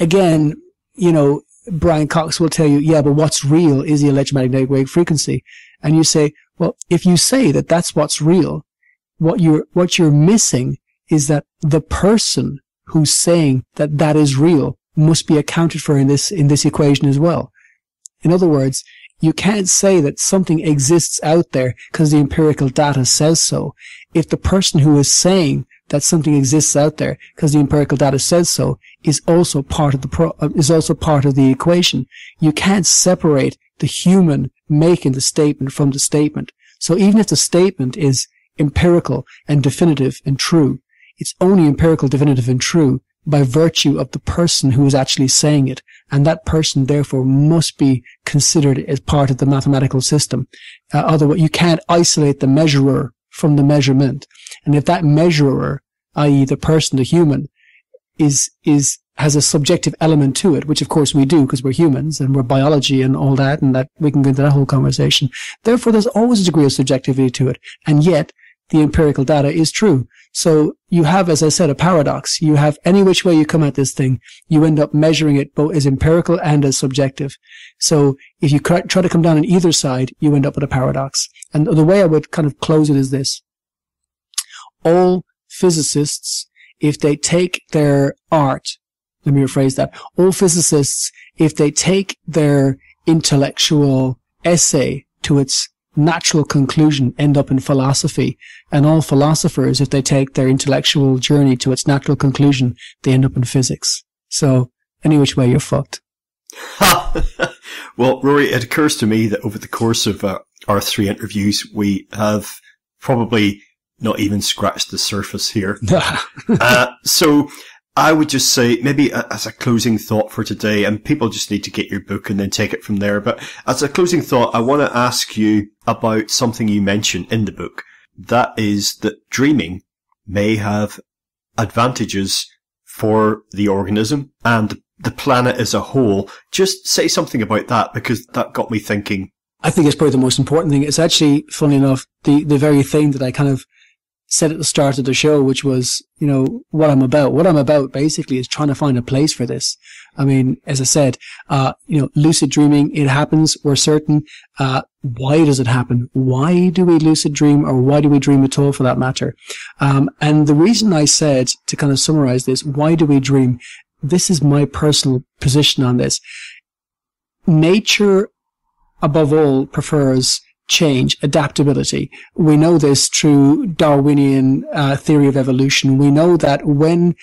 again, you know, Brian Cox will tell you, yeah, but what's real is the electromagnetic wave frequency. And you say, well, if you say that that's what's real, what you're, what you're missing is that the person who's saying that that is real must be accounted for in this, in this equation as well. In other words, you can't say that something exists out there because the empirical data says so. If the person who is saying that something exists out there because the empirical data says so is also part of the pro- uh, is also part of the equation. You can't separate the human making the statement from the statement. So even if the statement is empirical and definitive and true, it's only empirical, definitive and true by virtue of the person who is actually saying it. And that person therefore must be considered as part of the mathematical system. Uh, otherwise, you can't isolate the measurer from the measurement. And if that measurer, i.e. the person, the human, is, is, has a subjective element to it, which of course we do because we're humans and we're biology and all that, and that we can go into that whole conversation. Therefore, there's always a degree of subjectivity to it. And yet, the empirical data is true. So you have, as I said, a paradox. You have any which way you come at this thing, you end up measuring it both as empirical and as subjective. So if you try to come down on either side, you end up with a paradox. And the way I would kind of close it is this. All physicists, if they take their art, let me rephrase that, all physicists, if they take their intellectual essay to its natural conclusion end up in philosophy. And all philosophers, if they take their intellectual journey to its natural conclusion, they end up in physics. So any which way you're fucked. well, Rory, it occurs to me that over the course of uh, our three interviews, we have probably not even scratched the surface here. uh, so I would just say maybe as a closing thought for today, and people just need to get your book and then take it from there. But as a closing thought, I want to ask you about something you mentioned in the book. That is that dreaming may have advantages for the organism and the planet as a whole. Just say something about that because that got me thinking. I think it's probably the most important thing. It's actually, funny enough, the, the very thing that I kind of said at the start of the show, which was, you know, what I'm about. What I'm about basically is trying to find a place for this. I mean, as I said, uh, you know, lucid dreaming, it happens. We're certain. Uh, why does it happen? Why do we lucid dream or why do we dream at all for that matter? Um, and the reason I said to kind of summarize this, why do we dream? This is my personal position on this. Nature above all prefers change, adaptability. We know this through Darwinian uh, theory of evolution. We know that when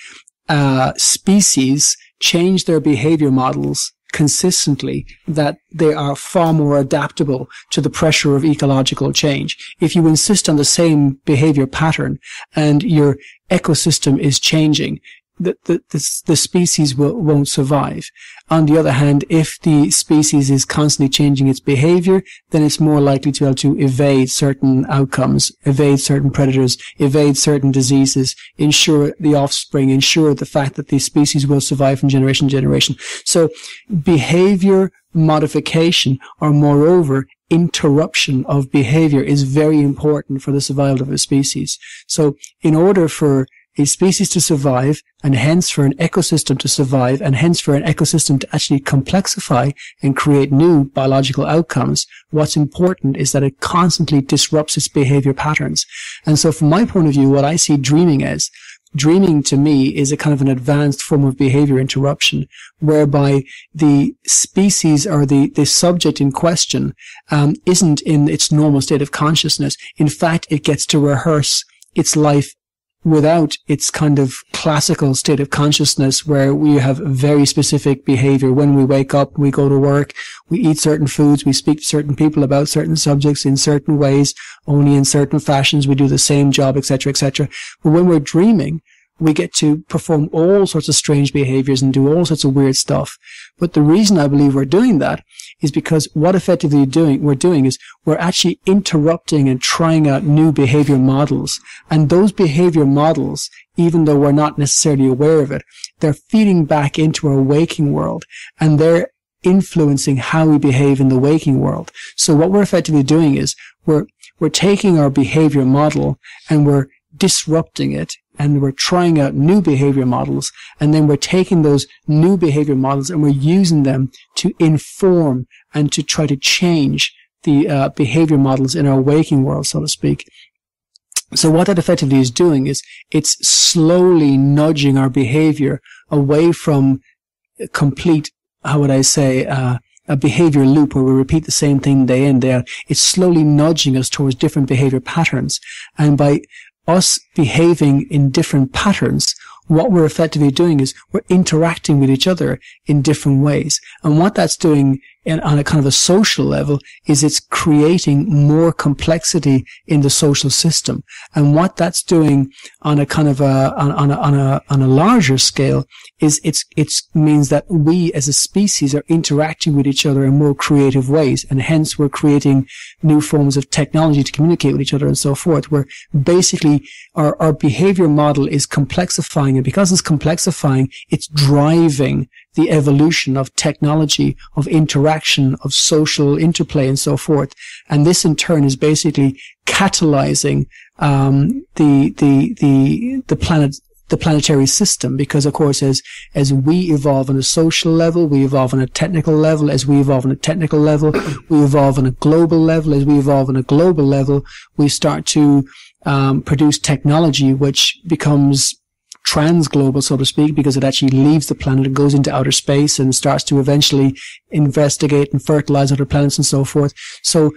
uh, species change their behavior models consistently, that they are far more adaptable to the pressure of ecological change. If you insist on the same behavior pattern and your ecosystem is changing, the, the, the, the species will, won't survive. On the other hand, if the species is constantly changing its behavior, then it's more likely to be able to evade certain outcomes, evade certain predators, evade certain diseases, ensure the offspring, ensure the fact that the species will survive from generation to generation. So behavior modification or moreover interruption of behavior is very important for the survival of a species. So in order for a species to survive and hence for an ecosystem to survive and hence for an ecosystem to actually complexify and create new biological outcomes, what's important is that it constantly disrupts its behavior patterns. And so from my point of view, what I see dreaming as, dreaming to me is a kind of an advanced form of behavior interruption whereby the species or the, the subject in question um, isn't in its normal state of consciousness. In fact, it gets to rehearse its life without its kind of classical state of consciousness where we have very specific behavior. When we wake up, we go to work, we eat certain foods, we speak to certain people about certain subjects in certain ways, only in certain fashions, we do the same job, etc., etc. But when we're dreaming, we get to perform all sorts of strange behaviors and do all sorts of weird stuff. But the reason I believe we're doing that is because what effectively doing, we're doing is we're actually interrupting and trying out new behavior models. And those behavior models, even though we're not necessarily aware of it, they're feeding back into our waking world and they're influencing how we behave in the waking world. So what we're effectively doing is we're, we're taking our behavior model and we're disrupting it and we're trying out new behavior models and then we're taking those new behavior models and we're using them to inform and to try to change the uh, behavior models in our waking world, so to speak. So what that effectively is doing is it's slowly nudging our behavior away from complete, how would I say, uh, a behavior loop where we repeat the same thing day in, day out. It's slowly nudging us towards different behavior patterns. And by us behaving in different patterns, what we're effectively doing is we're interacting with each other in different ways. And what that's doing in, on a kind of a social level is it's creating more complexity in the social system. And what that's doing on a kind of a, on, on a, on a, on a larger scale is it's, it's means that we as a species are interacting with each other in more creative ways. And hence we're creating new forms of technology to communicate with each other and so forth. Where basically our, our behavior model is complexifying. And because it's complexifying, it's driving the evolution of technology, of interaction, of social interplay and so forth. And this in turn is basically catalyzing um, the the the the planet the planetary system. Because of course as as we evolve on a social level we evolve on a technical level. As we evolve on a technical level we evolve on a global level. As we evolve on a global level we start to um, produce technology which becomes transglobal, so to speak, because it actually leaves the planet and goes into outer space and starts to eventually investigate and fertilize other planets and so forth. So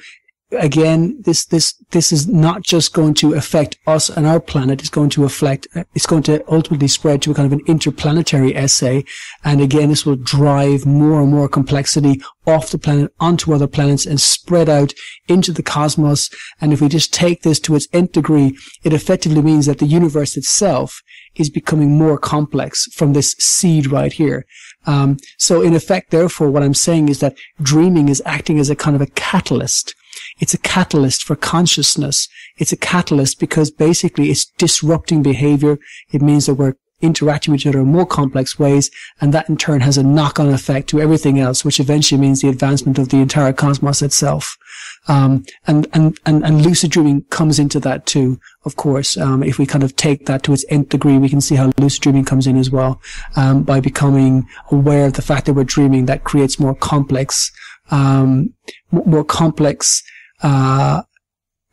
again, this, this, this is not just going to affect us and our planet. It's going to affect, it's going to ultimately spread to a kind of an interplanetary essay. And again, this will drive more and more complexity off the planet onto other planets and spread out into the cosmos. And if we just take this to its nth degree, it effectively means that the universe itself is becoming more complex from this seed right here. Um, so in effect, therefore, what I'm saying is that dreaming is acting as a kind of a catalyst. It's a catalyst for consciousness. It's a catalyst because basically it's disrupting behavior. It means that we're interacting with each other in more complex ways, and that in turn has a knock-on effect to everything else, which eventually means the advancement of the entire cosmos itself. Um, and, and, and, and lucid dreaming comes into that too, of course. Um, if we kind of take that to its nth degree, we can see how lucid dreaming comes in as well. Um, by becoming aware of the fact that we're dreaming, that creates more complex, um, more complex, uh,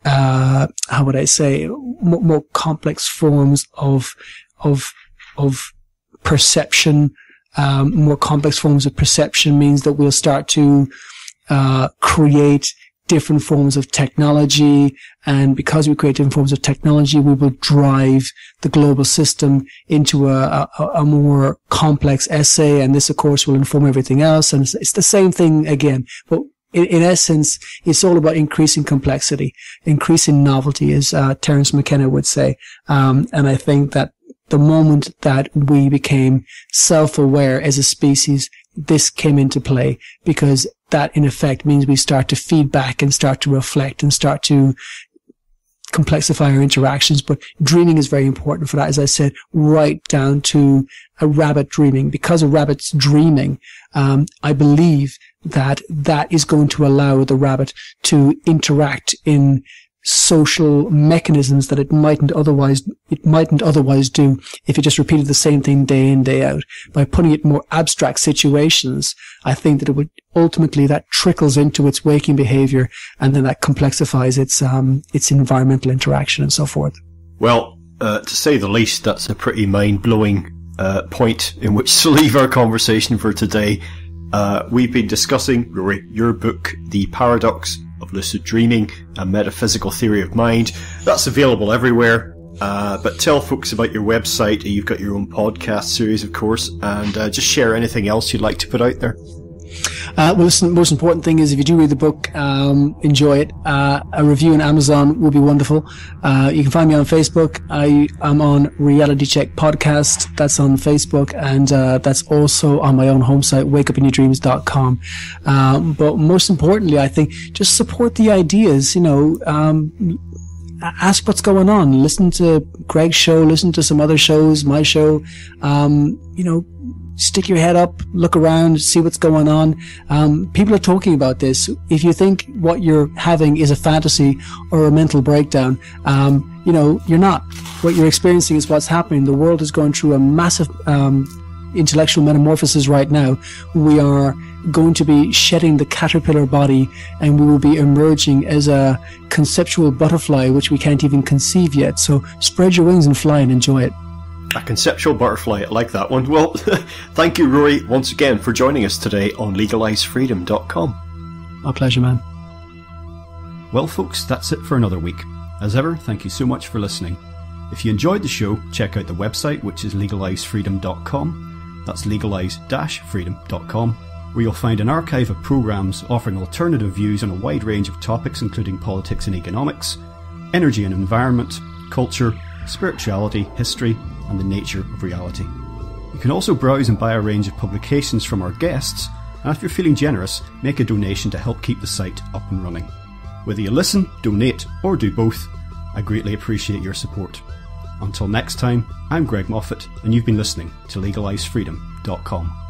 uh, how would I say, more, more complex forms of, of, of perception, um, more complex forms of perception means that we'll start to, uh, create different forms of technology. And because we create different forms of technology, we will drive the global system into a, a, a more complex essay. And this, of course, will inform everything else. And it's, it's the same thing again. But in, in, essence, it's all about increasing complexity, increasing novelty, as uh, Terence McKenna would say. Um, and I think that the moment that we became self-aware as a species, this came into play because that in effect means we start to feed back and start to reflect and start to complexify our interactions. But dreaming is very important for that, as I said, right down to a rabbit dreaming. Because a rabbit's dreaming, um, I believe that that is going to allow the rabbit to interact in social mechanisms that it mightn't otherwise it mightn't otherwise do if it just repeated the same thing day in day out. By putting it in more abstract situations i think that it would ultimately that trickles into its waking behavior and then that complexifies its um its environmental interaction and so forth. Well uh, to say the least that's a pretty mind-blowing uh, point in which to leave our conversation for today. Uh, we've been discussing your book the paradox of lucid dreaming, a metaphysical theory of mind. That's available everywhere. Uh, but tell folks about your website. You've got your own podcast series, of course, and uh, just share anything else you'd like to put out there. Uh, well, listen, the most important thing is if you do read the book, um, enjoy it. Uh, a review on Amazon will be wonderful. Uh, you can find me on Facebook. I am on Reality Check Podcast. That's on Facebook, and uh, that's also on my own home site, wakeupinyourdreams.com. Um, but most importantly, I think just support the ideas. You know, um, ask what's going on. Listen to Greg's show. Listen to some other shows. My show. Um, you know stick your head up, look around, see what's going on. Um, people are talking about this. If you think what you're having is a fantasy or a mental breakdown, um, you know, you're not. What you're experiencing is what's happening. The world is going through a massive um, intellectual metamorphosis right now. We are going to be shedding the caterpillar body and we will be emerging as a conceptual butterfly which we can't even conceive yet. So spread your wings and fly and enjoy it. A conceptual butterfly, I like that one. Well, thank you, Rory, once again for joining us today on legalisefreedom.com. My pleasure, man. Well, folks, that's it for another week. As ever, thank you so much for listening. If you enjoyed the show, check out the website, which is legalisefreedom.com. That's legalise-freedom.com, where you'll find an archive of programs offering alternative views on a wide range of topics, including politics and economics, energy and environment, culture, spirituality, history, and the nature of reality. You can also browse and buy a range of publications from our guests, and if you're feeling generous, make a donation to help keep the site up and running. Whether you listen, donate, or do both, I greatly appreciate your support. Until next time, I'm Greg Moffitt, and you've been listening to LegaliseFreedom.com.